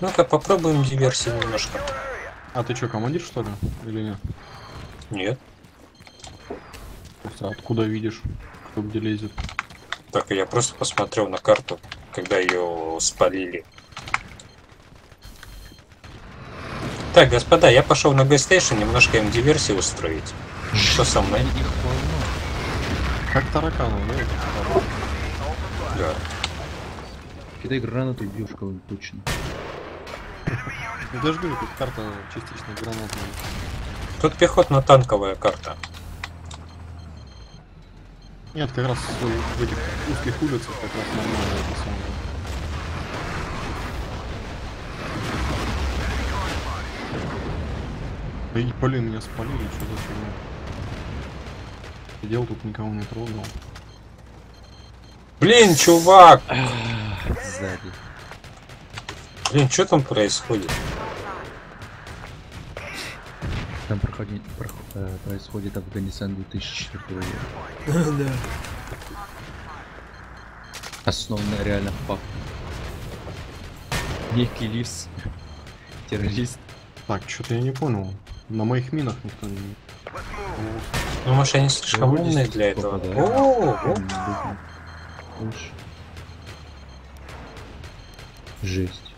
Ну-ка, попробуем диверсию немножко. А ты что, командир что ли? Или нет? Нет. Просто откуда видишь, кто где лезет? Так, я просто посмотрел на карту, когда ее спалили. Так, господа, я пошел на gas station немножко им диверсию устроить. Что со мной? Их полно. Как тараканы, да? Да. Кидай гранату, бьешь кого-нибудь точно. Ну, Даже говорю, тут карта частично гранатная. Тут пехотно-танковая карта. Нет, как раз в этих узких улицах как раз нормально это самое. Эй, блин, меня спалили, что за фигня? Сидел тут, никого не трогал. Блин, чувак! Сзади. Блин, что там происходит? Происходит Афганистан 2004 года. [LAUGHS] Да. Основан на реальных фактах. Некий лис, [LAUGHS] террорист, Так, что-то я не понял. На моих минах никто не... Ну, может, они слишком Вроде умные для этого. попадает. О, о. Уж. Жесть.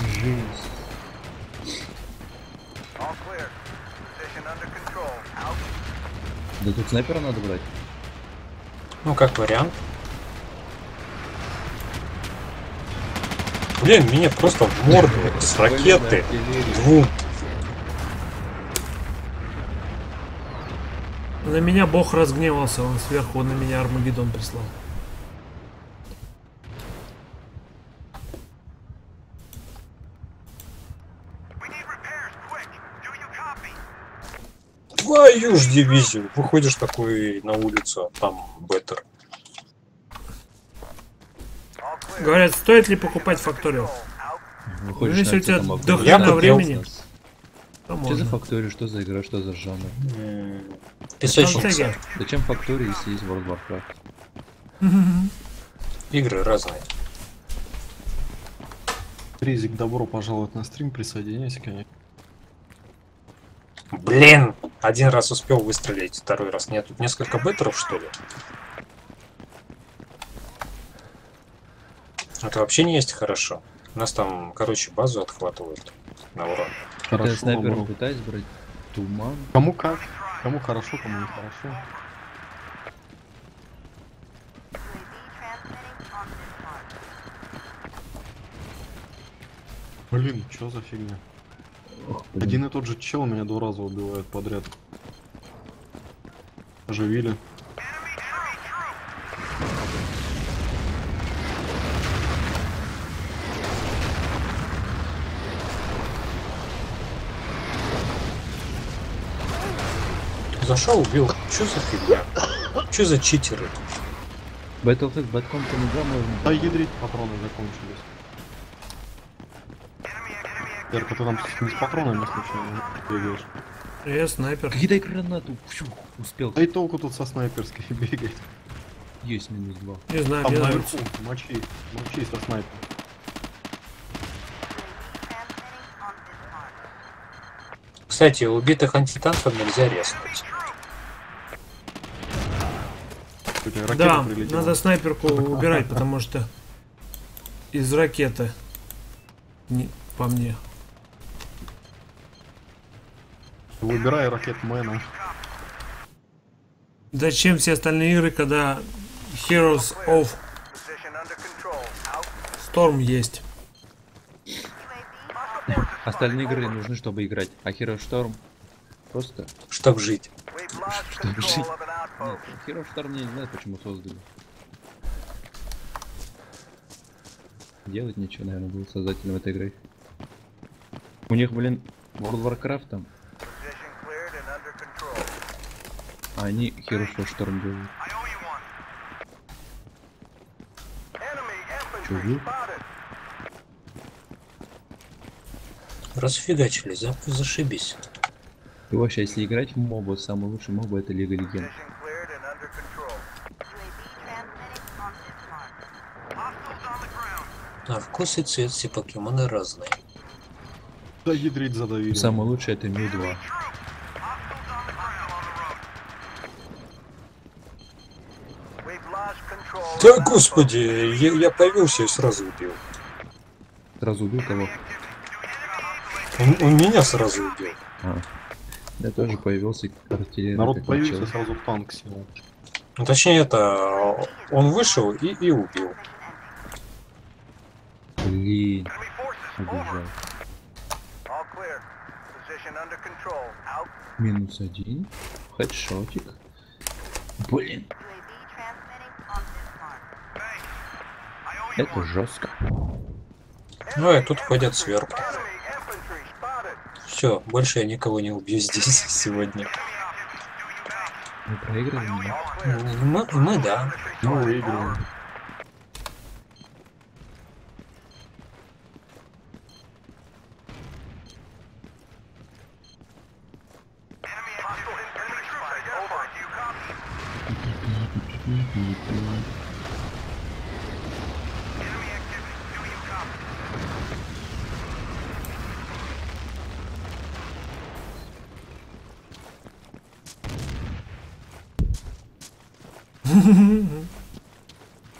Жесть. Да тут снайпера надо брать. Ну, как вариант. Блин, меня просто в морду [LAUGHS] с ракеты. Двум. На меня бог разгневался, он сверху на меня Армагеддон прислал. Ж дивизию. Выходишь такой на улицу, а там беттер. Говорят, стоит ли покупать факторию? Выходишь если у тебя этом до обзоре. Я хрена купил. времени, то Что за фактория, что за игра, что за жанр? Песочница. Стратегия. Зачем фактория, если есть World Warcraft? Игры разные. Ризик, добро пожаловать на стрим, присоединяйся, конечно. Блин! Один раз успел выстрелить, второй раз нет. Тут несколько беттеров, что ли? Это вообще не есть хорошо. У нас там, короче, базу отхватывают на урон. Когда я Хорошо, снайпером пытаюсь брать туман. Кому как? Кому хорошо, кому не хорошо. Блин, что за фигня? Ох. Один и тот же чел меня два раза убивает подряд. Оживили. Зашел, убил. Что за фигня? Что за читеры? Battlefield можно. Да ядрить патроны закончились. Ярко, ты там с- не с патронами случайно бегаешь? Я снайпер. Кидай гранату. Фью, успел. Да и толку тут со снайперской [LAUGHS] бегать. Есть минус два. Не знаю, Там наверху, мочи, мочи со снайпером. Кстати, убитых антитанков нельзя ракета Да, прилетела. надо снайперку [LAUGHS] убирать, потому что из ракеты не, по мне. Выбирай ракетмена. Зачем все остальные игры, когда Heroes of Storm есть? Остальные игры нужны, чтобы играть. А Hero Storm просто Чтоб жить. чтобы жить. Нет, Hero Storm я не знаю, почему создали. Делать ничего, наверное, был создателем этой игры. У них, блин, World of Warcraft там А они хорошо шторм делают. Убил? Расфигачили, за, зашибись. И вообще, если играть в моба, самый лучший моба это Лига Легенд. На вкус и цвет все покемоны разные. Да ядрить задавили. Самый лучший это Мю 2. Господи, я, я появился и сразу убил. Сразу убил кого? Он, он меня сразу убил. А. Я тоже появился артиллерия. Народ появился, сразу в танк сел. Ну, точнее это, он вышел и, и убил. Блин. Убежал. Минус один. Хедшотик. Блин. Это жестко. Ну и тут ходят сверху. Все, больше я никого не убью здесь [LAUGHS] сегодня. Мы проигрываем? нет? Мы, мы да. Ну, выигрываем.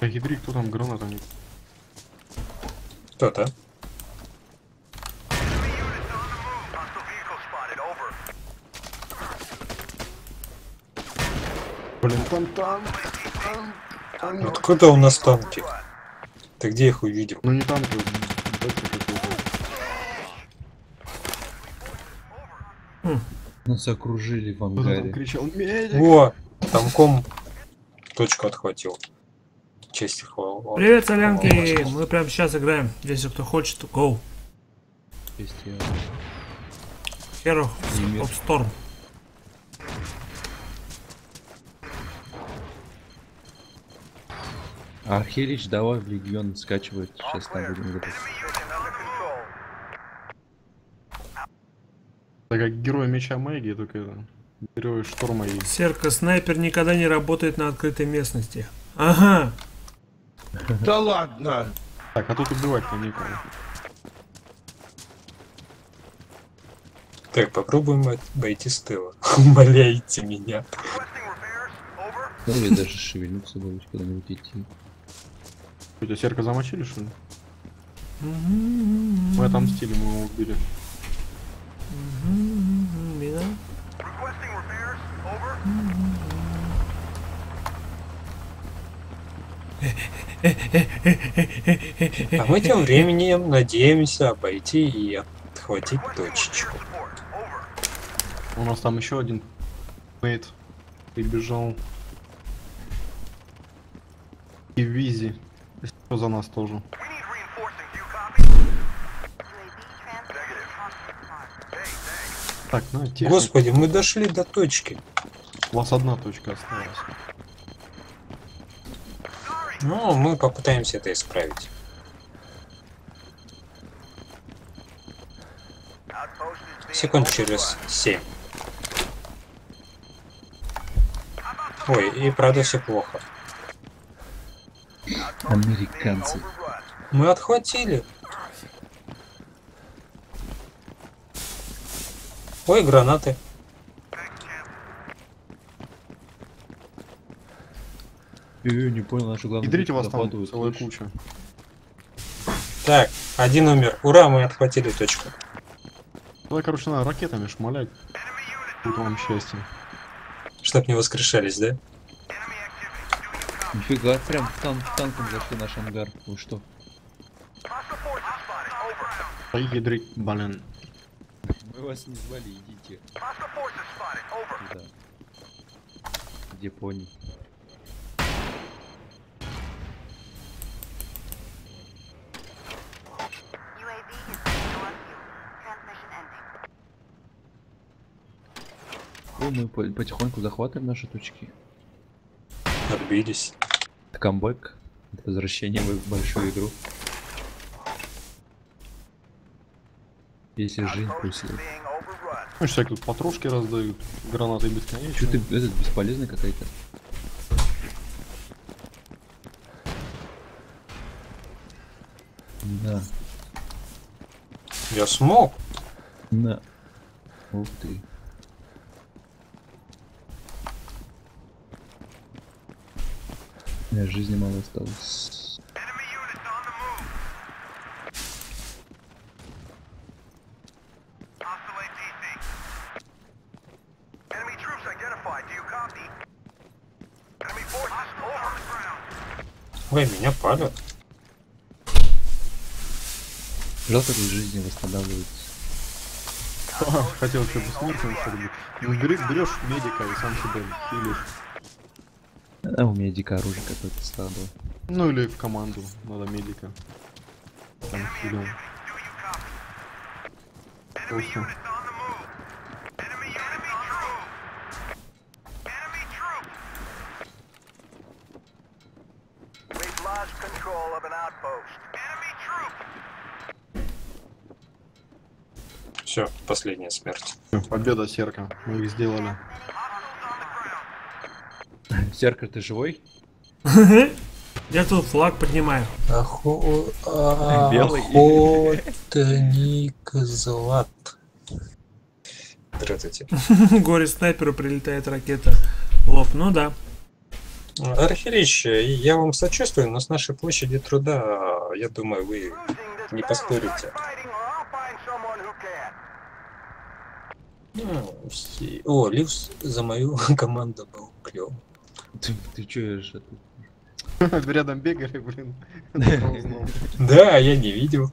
Да ядри, кто там гранатами? Кто-то. Блин, там танк. Танк. Откуда у нас танки? Ты где их увидел? Ну не танк, дальше какой-то. Нас окружили в там ангаре. кричал? Медик! О, тамком точку отхватил. Честь и хвала. Привет, солянки! Мы прямо сейчас играем. Если кто хочет, go. Есть. Hero of Storm. Архилич, давай в легион скачивать. Сейчас там будем играть. Так как герой меча магии, только это. Герой шторма и... Серка, снайпер никогда не работает на открытой местности. Ага. Да ладно! Так, а тут убивать-то некого. Так, попробуем обойти с тыла. [LAUGHS] Умоляйте меня. Ну, или даже шевельнуться боюсь куда-нибудь идти. Что, тебя серка замочили, что ли? Мы отомстили, мы его убили. Мина. [LAUGHS] А мы тем временем надеемся обойти и отхватить точечку. У нас там еще один мейт прибежал. И Визи. Что, за нас тоже. Так, ну. Господи, мы дошли до точки. У вас одна точка осталась. Ну, мы попытаемся это исправить. Секунд через 7. Ой, и правда все плохо. Американцы. Мы отхватили. Ой, гранаты. Э, не понял, наша главная Ядрите вас там целая куча. Так, один умер. Ура, мы отхватили точку. Давай, короче, надо ракетами шмалять. Будет вам счастье. Чтоб не воскрешались, да? Нифига, прям в танк, танком зашли наш ангар. Вы что? Ай, ядрить, блин. Мы вас не звали, идите. Туда. Где пони? Мы по- потихоньку захватываем наши точки. Отбились. Камбэк. Это возвращение в большую игру. Если жизнь просит. Ну, всякие тут патрушки раздают, гранаты Че бесконечные. ты этот бесполезный какая-то? Да, Я смог. на. Ух ты. У меня жизни мало осталось. Ой, меня палят. Жалко, тут жизни восстанавливается. [LAUGHS] Хотел что-то смертным что-нибудь. Ну, берешь медика и сам себя хилишь. А у меня дикое оружие какое-то слабое. Ну или в команду надо медика. Там хилим. Просто. Все, последняя смерть. Победа Серка. Мы их сделали. Серка, ты живой? [LAUGHS] Я тут флаг поднимаю. Охотник Злат. Здравствуйте. [LAUGHS] Горе снайперу прилетает ракета. в Лоб, ну да. Архирич, я вам сочувствую, но с нашей площади труда, я думаю, вы не поспорите. Ну, О, Ливс за мою [LAUGHS] команду был клёв. Ты, ты чё же [LAUGHS] Рядом бегали, блин. [LAUGHS] Я. Да, я не видел.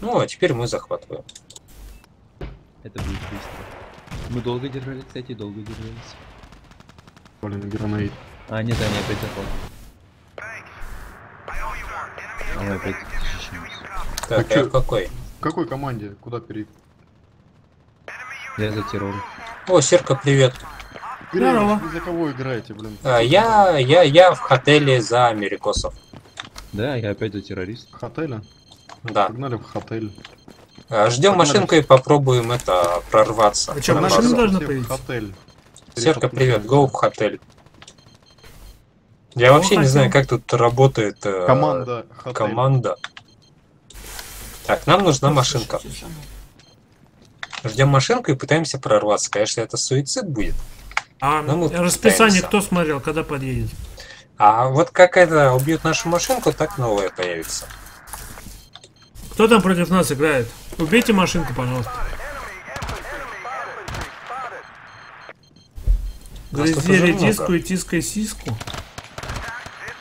Ну, а теперь мы захватываем. Это будет быстро. Мы долго держались, кстати, долго держались. Блин, гранейд. А, нет, они опять захватывают. А мы опять. Так, А а какой? В какой команде? Куда перейти? Я за террор. О, Серка, привет. Здорово. Вы за кого играете, блин? А, я, я, я в отеле за америкосов. Да, я опять за террорист. Хотеля? Да. Погнали в хотель. А, Ждем машинку и попробуем это прорваться. А Погнали машина должна в появиться? Хотель. Серка, привет, go в отель. Я вообще не знаю, как тут работает э, Команда хотель. команда. Так, нам нужна машинка. Ждем машинку и пытаемся прорваться. Конечно, это суицид будет. А Ну, расписание кто смотрел, когда подъедет? А вот как это убьют нашу машинку, так новая появится. Кто там против нас играет? Убейте машинку, пожалуйста. Много. редиску и тискай сиску.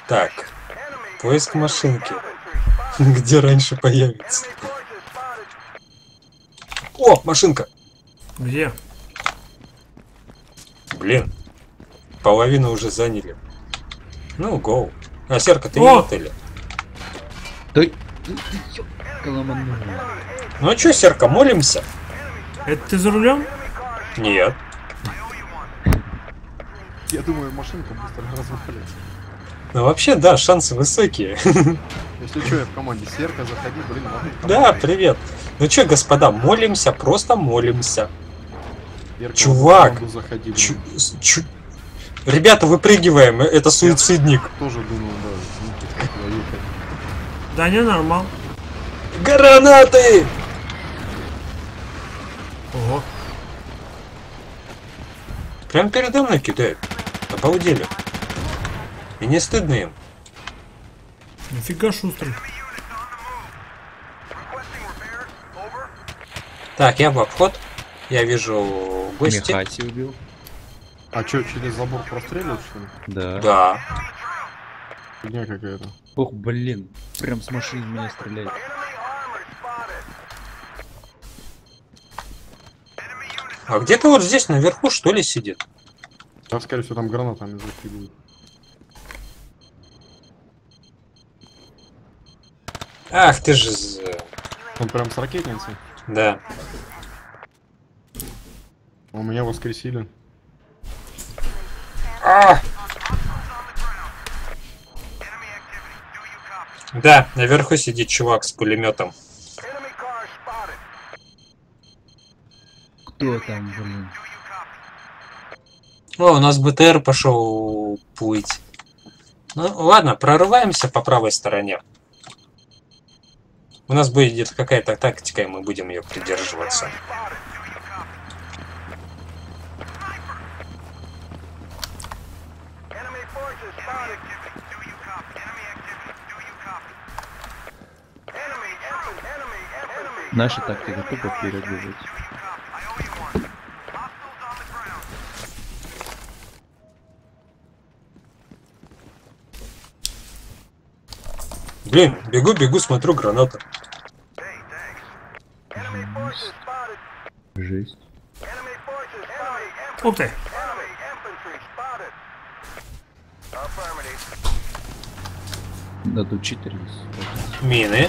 Так, поиск машинки. [LAUGHS] Где раньше появится? О, машинка! Где? Блин, половину уже заняли. Ну, гоу. А, Серка, ты не в О! отеле. Да, коломанул? Ну а чё, Серка, молимся? Это ты за рулем? Нет. Я думаю, машинка быстро развалится. Ну вообще, да, шансы высокие. [LAUGHS] Если что, я в команде Серка, заходи, блин, Да, привет. Ну чё, господа, молимся, просто молимся. В Чувак, с- чу- Ребята, выпрыгиваем, это суицидник. Тоже думал, да. Да не, нормал. Гранаты! Ого. Прям передо мной кидают. Обалдели. И не стыдно им. Нифига шустрый. Так, я в обход. Я вижу гости. Михати убил. А что, через забор простреливают, что ли? Да. Да. Фигня какая-то. Ох, блин. Прям с машины меня стреляет. А где-то вот здесь наверху что ли сидит? Там, скорее всего, там гранатами закидывают. Ах ты же... з- Он прям с ракетницей. Да. У меня воскресили. А! Да, наверху сидит чувак с пулеметом. Кто там, блин? О, у нас БТР пошел плыть. Ну, ладно, прорываемся по правой стороне. У нас будет какая-то тактика, и мы будем ее придерживаться. Наша тактика тупо вперед бежать. Блин, бегу, бегу, смотрю граната. Жесть. Ух ты. Да тут читерились. Мины.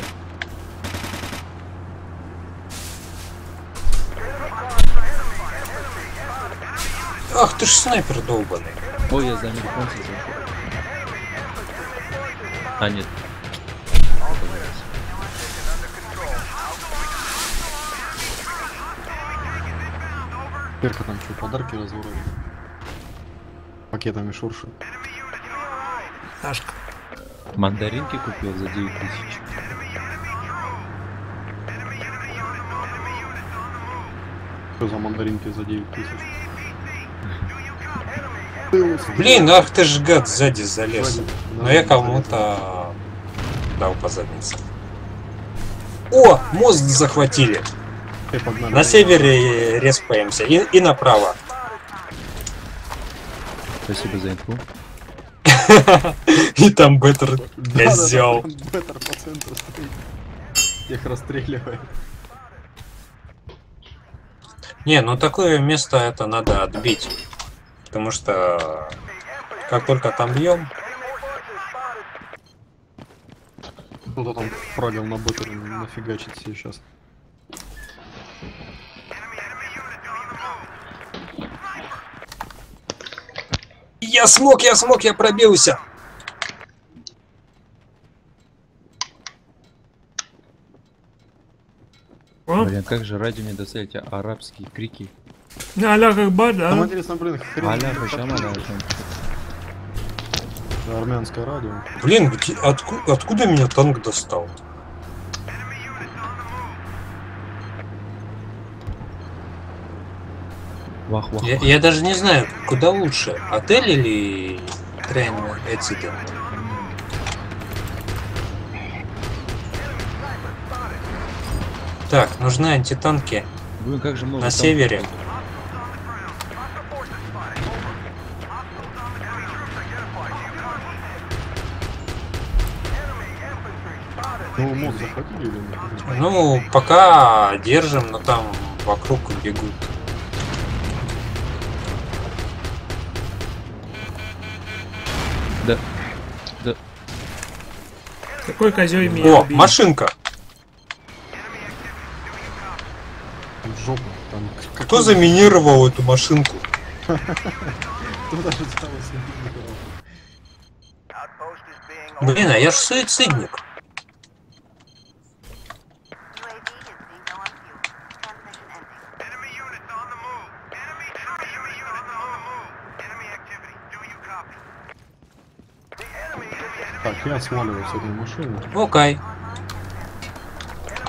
Ах ты ж снайпер долбаный. Ой, я за американца зашел. А, нет. Перка там что, подарки разворовали? Пакетами шуршит. Ташка. Мандаринки купил за 9 тысяч. Что за мандаринки за 9 тысяч? Блин, ах ты ж гад сзади залез. Но я кому-то дал по заднице. О, мост захватили. На севере респаемся и, и направо. Спасибо за инфу. [LAUGHS] И там Беттер взял. Беттер по центру стоит. Их расстреливает. Не, ну такое место это надо отбить. Потому что как только там бьем, Кто-то там фрагал на Беттере нафигачит сейчас. я смог, я смог, я пробился. Блин, как же радио не доставить а арабские крики? Аля как бар, Там да? интересно, блин, хрен. Аля, там. Это Армянское радио. Блин, где- отку- откуда меня танк достал? Вах, вах, Я, вах. я даже не знаю, куда лучше, отель или трейн Эцидент. Так, нужны антитанки Блин, как же много на там- севере. Ну, захватили или нет? Ну, пока держим, но там вокруг бегут. Да. Да. Какой козел меня О, убил? машинка! В жопу. Там Кто заминировал эту машинку? Блин, а я ж суицидник. Я сваливаю с этой машины. Окей.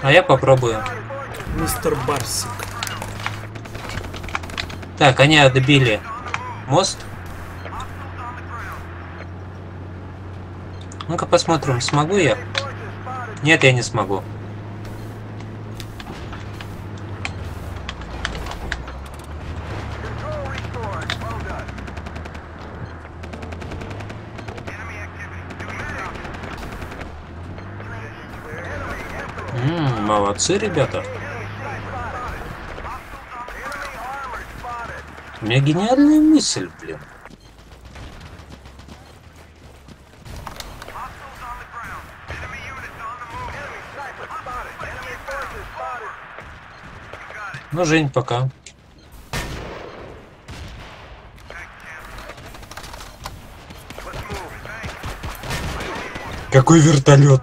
А я попробую. Мистер Барсик. Так, они отбили мост. Ну-ка посмотрим, смогу я? Нет, я не смогу. Молодцы, ребята. У меня гениальная мысль, блин. Ну, Жень, пока. Какой вертолет?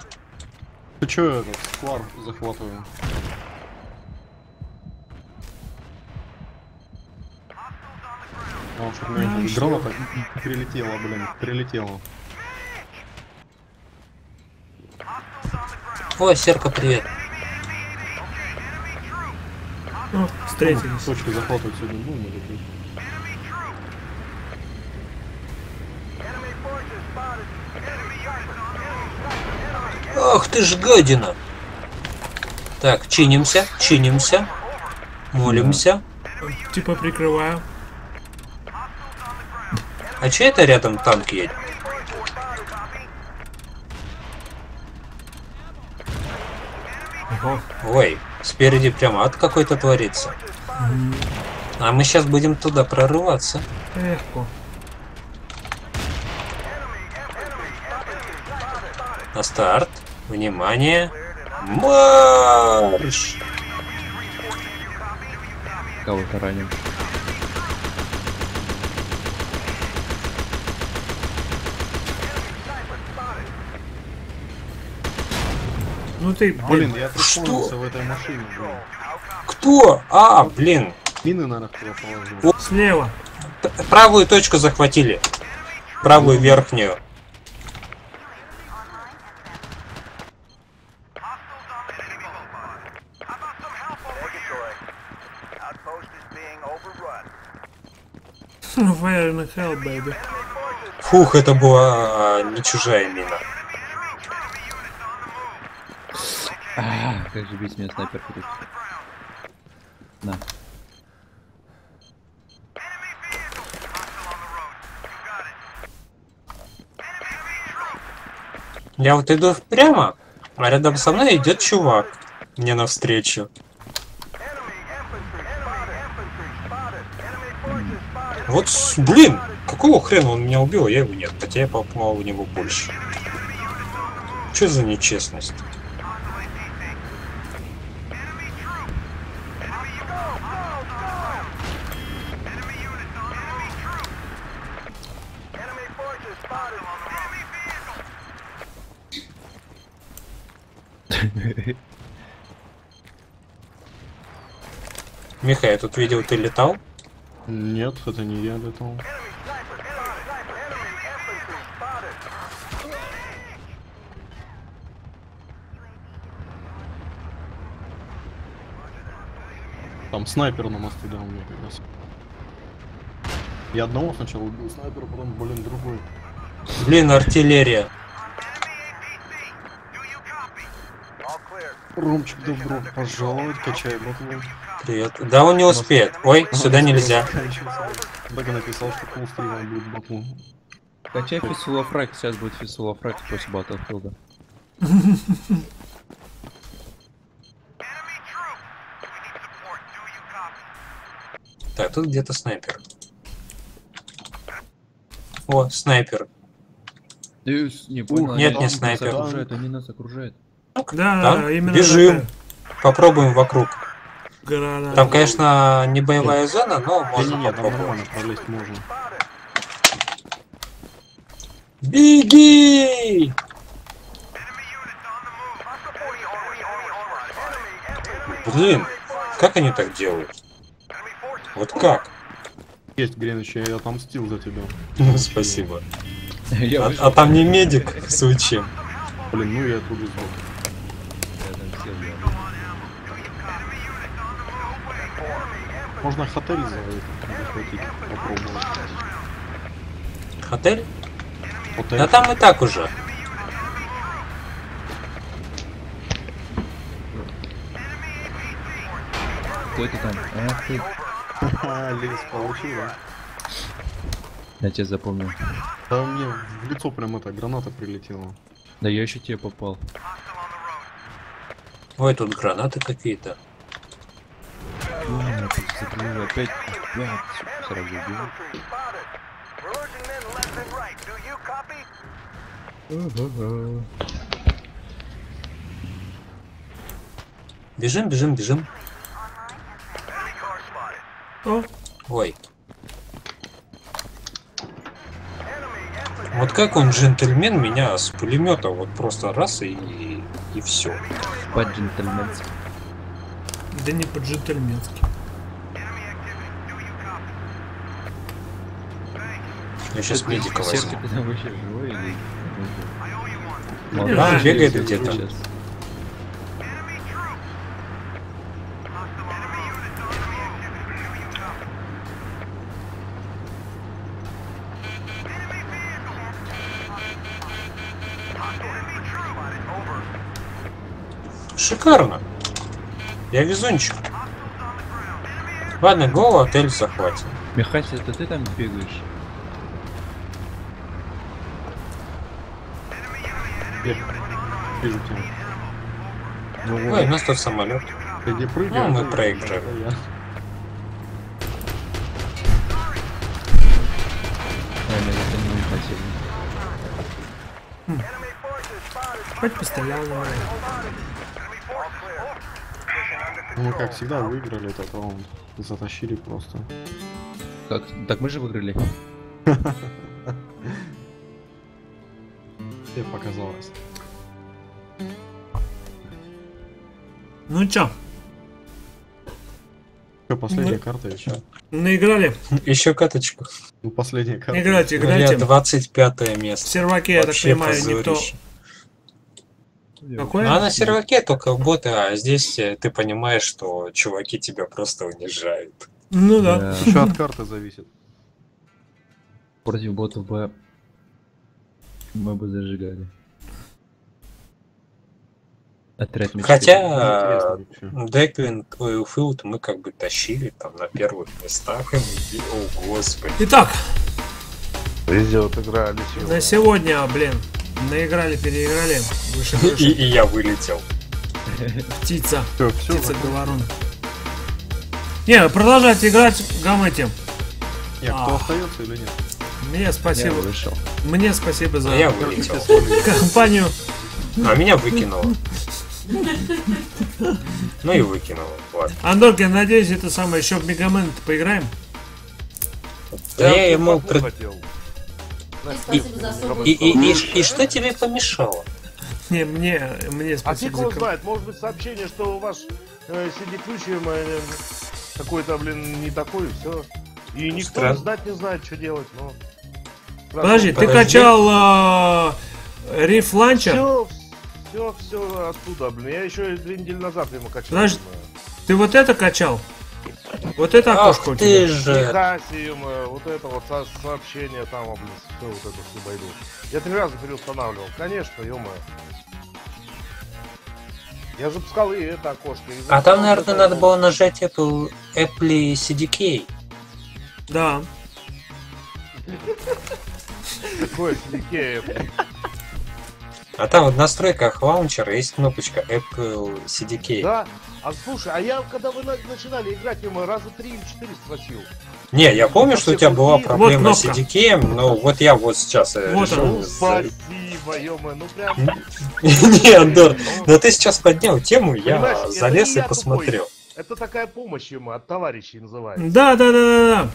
Ты чё? Ну, этот склад захватываю? А, Ну, тут граната прилетела, блин, прилетела. О, Серка, привет. Ну, встретились. Точки захватывать сегодня будем или нет? Ах ты ж гадина. Так, чинимся, чинимся. Молимся. Типа прикрываю. А че это рядом танк едет? Ого. Ой, спереди прям ад какой-то творится. А мы сейчас будем туда прорываться. Легко. На старт. Внимание. Марш! Кого-то ранен. Ну ты, Блин, блин, я прикольнулся в этой машине, блин. Кто? А, блин. Мины, наверное, положил. слева. Правую точку захватили. Правую верхнюю. Fire in hell, baby. Фух, это была а, не чужая мина. А, как же бить меня снайперка тут. На. Я вот иду прямо, а рядом со мной идет чувак. Мне навстречу. Вот, блин, какого хрена он меня убил, а я его нет, хотя я попал в него больше. Что за нечестность? [LAUGHS] Миха, я тут видел, ты летал? Нет, это не я летал. Там снайпер на мосту, да, у меня как раз. Я одного сначала убил снайпера, потом, блин, другой. Блин, артиллерия. Ромчик, добро пожаловать, качай батлы. Привет. Да он не успеет. Ой, сюда нельзя. [LAUGHS] И написал, что пол стрима будет батл. Качай фисула фраг, сейчас будет фисула фраг после Battlefield. [LAUGHS] Так, тут где-то снайпер. О, снайпер. Не понял, нет, не снайпер. окружают, они нас окружают. Да, именно Бежим. Попробуем вокруг. Там, конечно, не боевая зона, но можно не, не, там попробовать. нормально пролезть можно. Беги! Блин, как они так делают? Вот как? Есть, Греныч, я отомстил за тебя. Ну, [LAUGHS] спасибо. А, а там не медик с УЧ. Блин, ну я тут сдох. Можно хотель за- захватить, попробовать. Отель? Хотель. Да там и так уже. Кто это там? Ах ты. Ха-ха, [LAUGHS] лес получил, да? Я тебя запомнил. Да мне в лицо прям эта граната прилетела. Да я еще тебе попал. Ой, тут гранаты какие-то. Опять. Опять сразу убил. Бежим, бежим, бежим. О, Ой. Вот как он, джентльмен, меня с пулемета вот просто раз и, и все. По-джентльменски. Да не по-джентльменски. Я сейчас медика возьму. Молодой, Бегает где-то. сейчас. Шикарно. Я везунчик. Ладно, го, отель захватим. Михась, это ты там бегаешь? Вижу тебя. Ну Ой, у нас тут самолет. ты где прыгаешь? Ну, мы проиграли. не. Хоть пострелял немного. Мы как всегда выиграли этот раунд. Затащили просто. Как? Так мы же выиграли. [LAUGHS] Тебе показалось. Ну чё, Что, последняя Ну- карта еще? наиграли? [LAUGHS] Еще каточку. Ну, последняя карта. Играйте, играйте. 25 место. В серваке, я так понимаю, никто... позорище. Какое? Ну, а на серваке только боты, а здесь э, ты понимаешь, что чуваки тебя просто унижают. Ну да. Еще от карты зависит. Против ботов бы мы бы зажигали. Отряд мечты. Хотя вообще. Деквин Уилфилд мы как бы тащили там на первых местах. И, о, господи. Итак, Везде отыграли на сегодня, блин, наиграли, переиграли. Выше И, крыши. и я вылетел. [LAUGHS] Птица. Все, все. Птица говорун. Не, продолжайте играть. Нет, кто А. остается или нет? Мне Я спасибо. вышел. Мне спасибо за А я вылетел. компанию. А меня выкинуло. Ну и выкинуло. Ладно. Андорки, надеюсь, это самое еще в Мегамен поиграем. Да я ему хотел. Спасибо И, и, и, и что тебе помешало? Не, мне, мне А фиг спасибо его знает, может быть сообщение, что у ваш э, CD-ключ э, какой-то, блин, не такой, все. И никто Странно. знать не знает, что делать, ну. Подожди, ты Подожди. качал э, риф ланчер? Все, все, все оттуда, блин. Я еще две недели назад ему качал. Подожди. Ты вот это качал? Вот это окошко у Ах ты тебя? же. Хасием, э, вот это вот со- сообщение там, блин, все вот это все байду. Я три раза переустанавливал. Конечно, ё Я запускал и это окошко. и А запускал там, наверное, это надо было нажать Apple, Apple CDK. Да. Какое SDK, блин. А там в настройках лаунчера есть кнопочка Apple CDK. Да? А слушай, а я когда вы на- начинали играть, ему раза три или четыре спросил. Не, я помню, что у тебя была Вот проблема с кнопка. CDK, но вот я вот сейчас э, Вот решил. Ну, за- спасибо, ё ну прям... [LAUGHS] Не, Андор, Ну, но ты сейчас поднял тему, я залез и я посмотрел. Это такая помощь ему от товарищей называется. Да, да, да, да, да.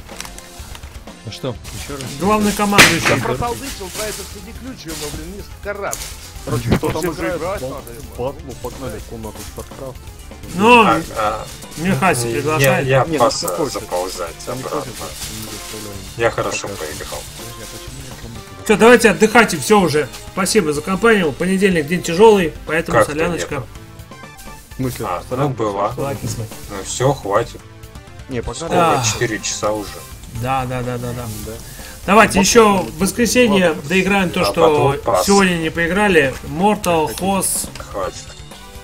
Ну что, еще раз. Главный командующий. Я проталдычил про этот CD-ключ, ему, блин, несколько раз. Короче, кто там играет? Батлу, погнали в комнату StarCraft. Ну, А, а, Михаси я, приглашает. я Не, ну пас заползать обратно. Я хорошо Пока. поиграл. Все, давайте отдыхайте, все уже. Спасибо за компанию. Понедельник день тяжелый, поэтому Как-то соляночка. смысле, А, ну была. Ну все, хватит. Не. Да. Сколько? 4 часа уже. Да, да, да, да, да. Да. Давайте еще в воскресенье доиграем то, А что сегодня не поиграли. Mortal, Hoss, Хватит.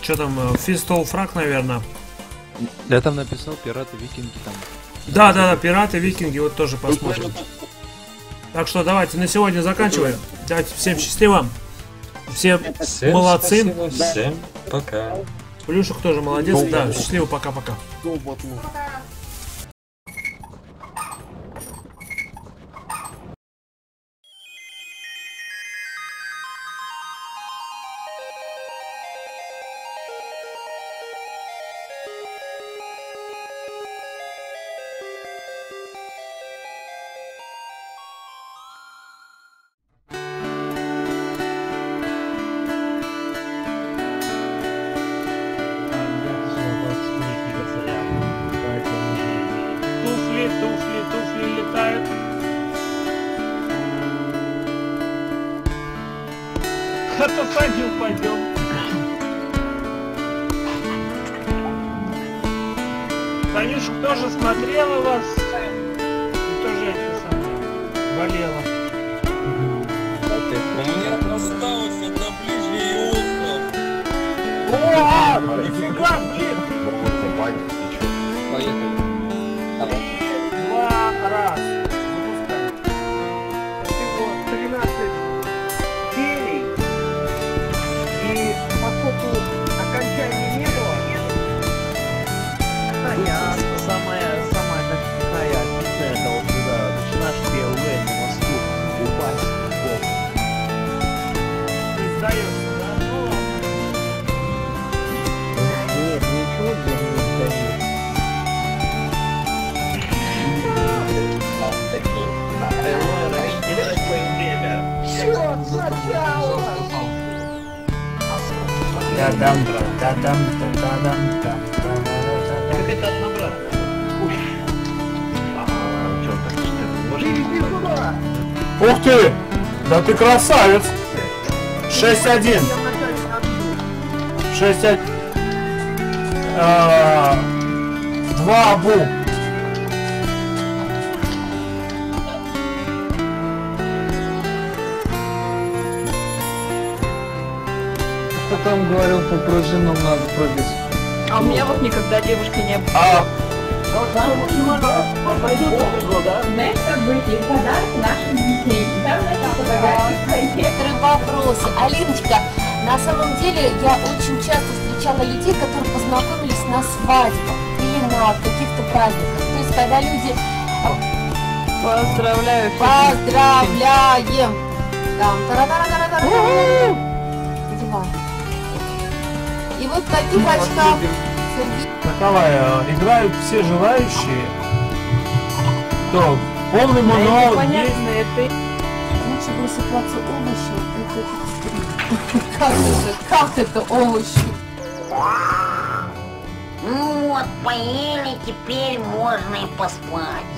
Что там, э, Fistol Frag, наверное. Я там написал пираты, викинги там. Да, да, да, пираты, викинги, вот тоже посмотрим. Так что давайте на сегодня заканчиваем. Давайте всем счастливо. Все Всем молодцы. спасибо, Всем пока. Плюшек тоже молодец. Да, счастливо, пока-пока. Батлу. А сами упадем. Танюшка тоже смотрела вас и тоже это самое болела. У меня осталось одна ближний остров. О, нифига, блин! Та-дам, та-дам, та-дам, та-дам, Как это набрать? Ух ты! Да ты красавец! 6-1. 6-1. А, Два абу. Там говорил, по пружинам надо прыгать? А у меня вот никогда девушки не было. А, как быть и подарок нашим детей. Там Некоторые вопросы. Алиночка, на самом деле я очень часто встречала людей, которые познакомились на свадьбах или на каких-то праздниках. То есть, когда люди Поздравляю. поздравляем, там. И вот очках Сергей таковая. Играют все желающие. То, полный мануал есть. это... Лучше просыпаться овощи. Это... Как это? Как это овощи? Ну вот, поели, теперь можно и поспать.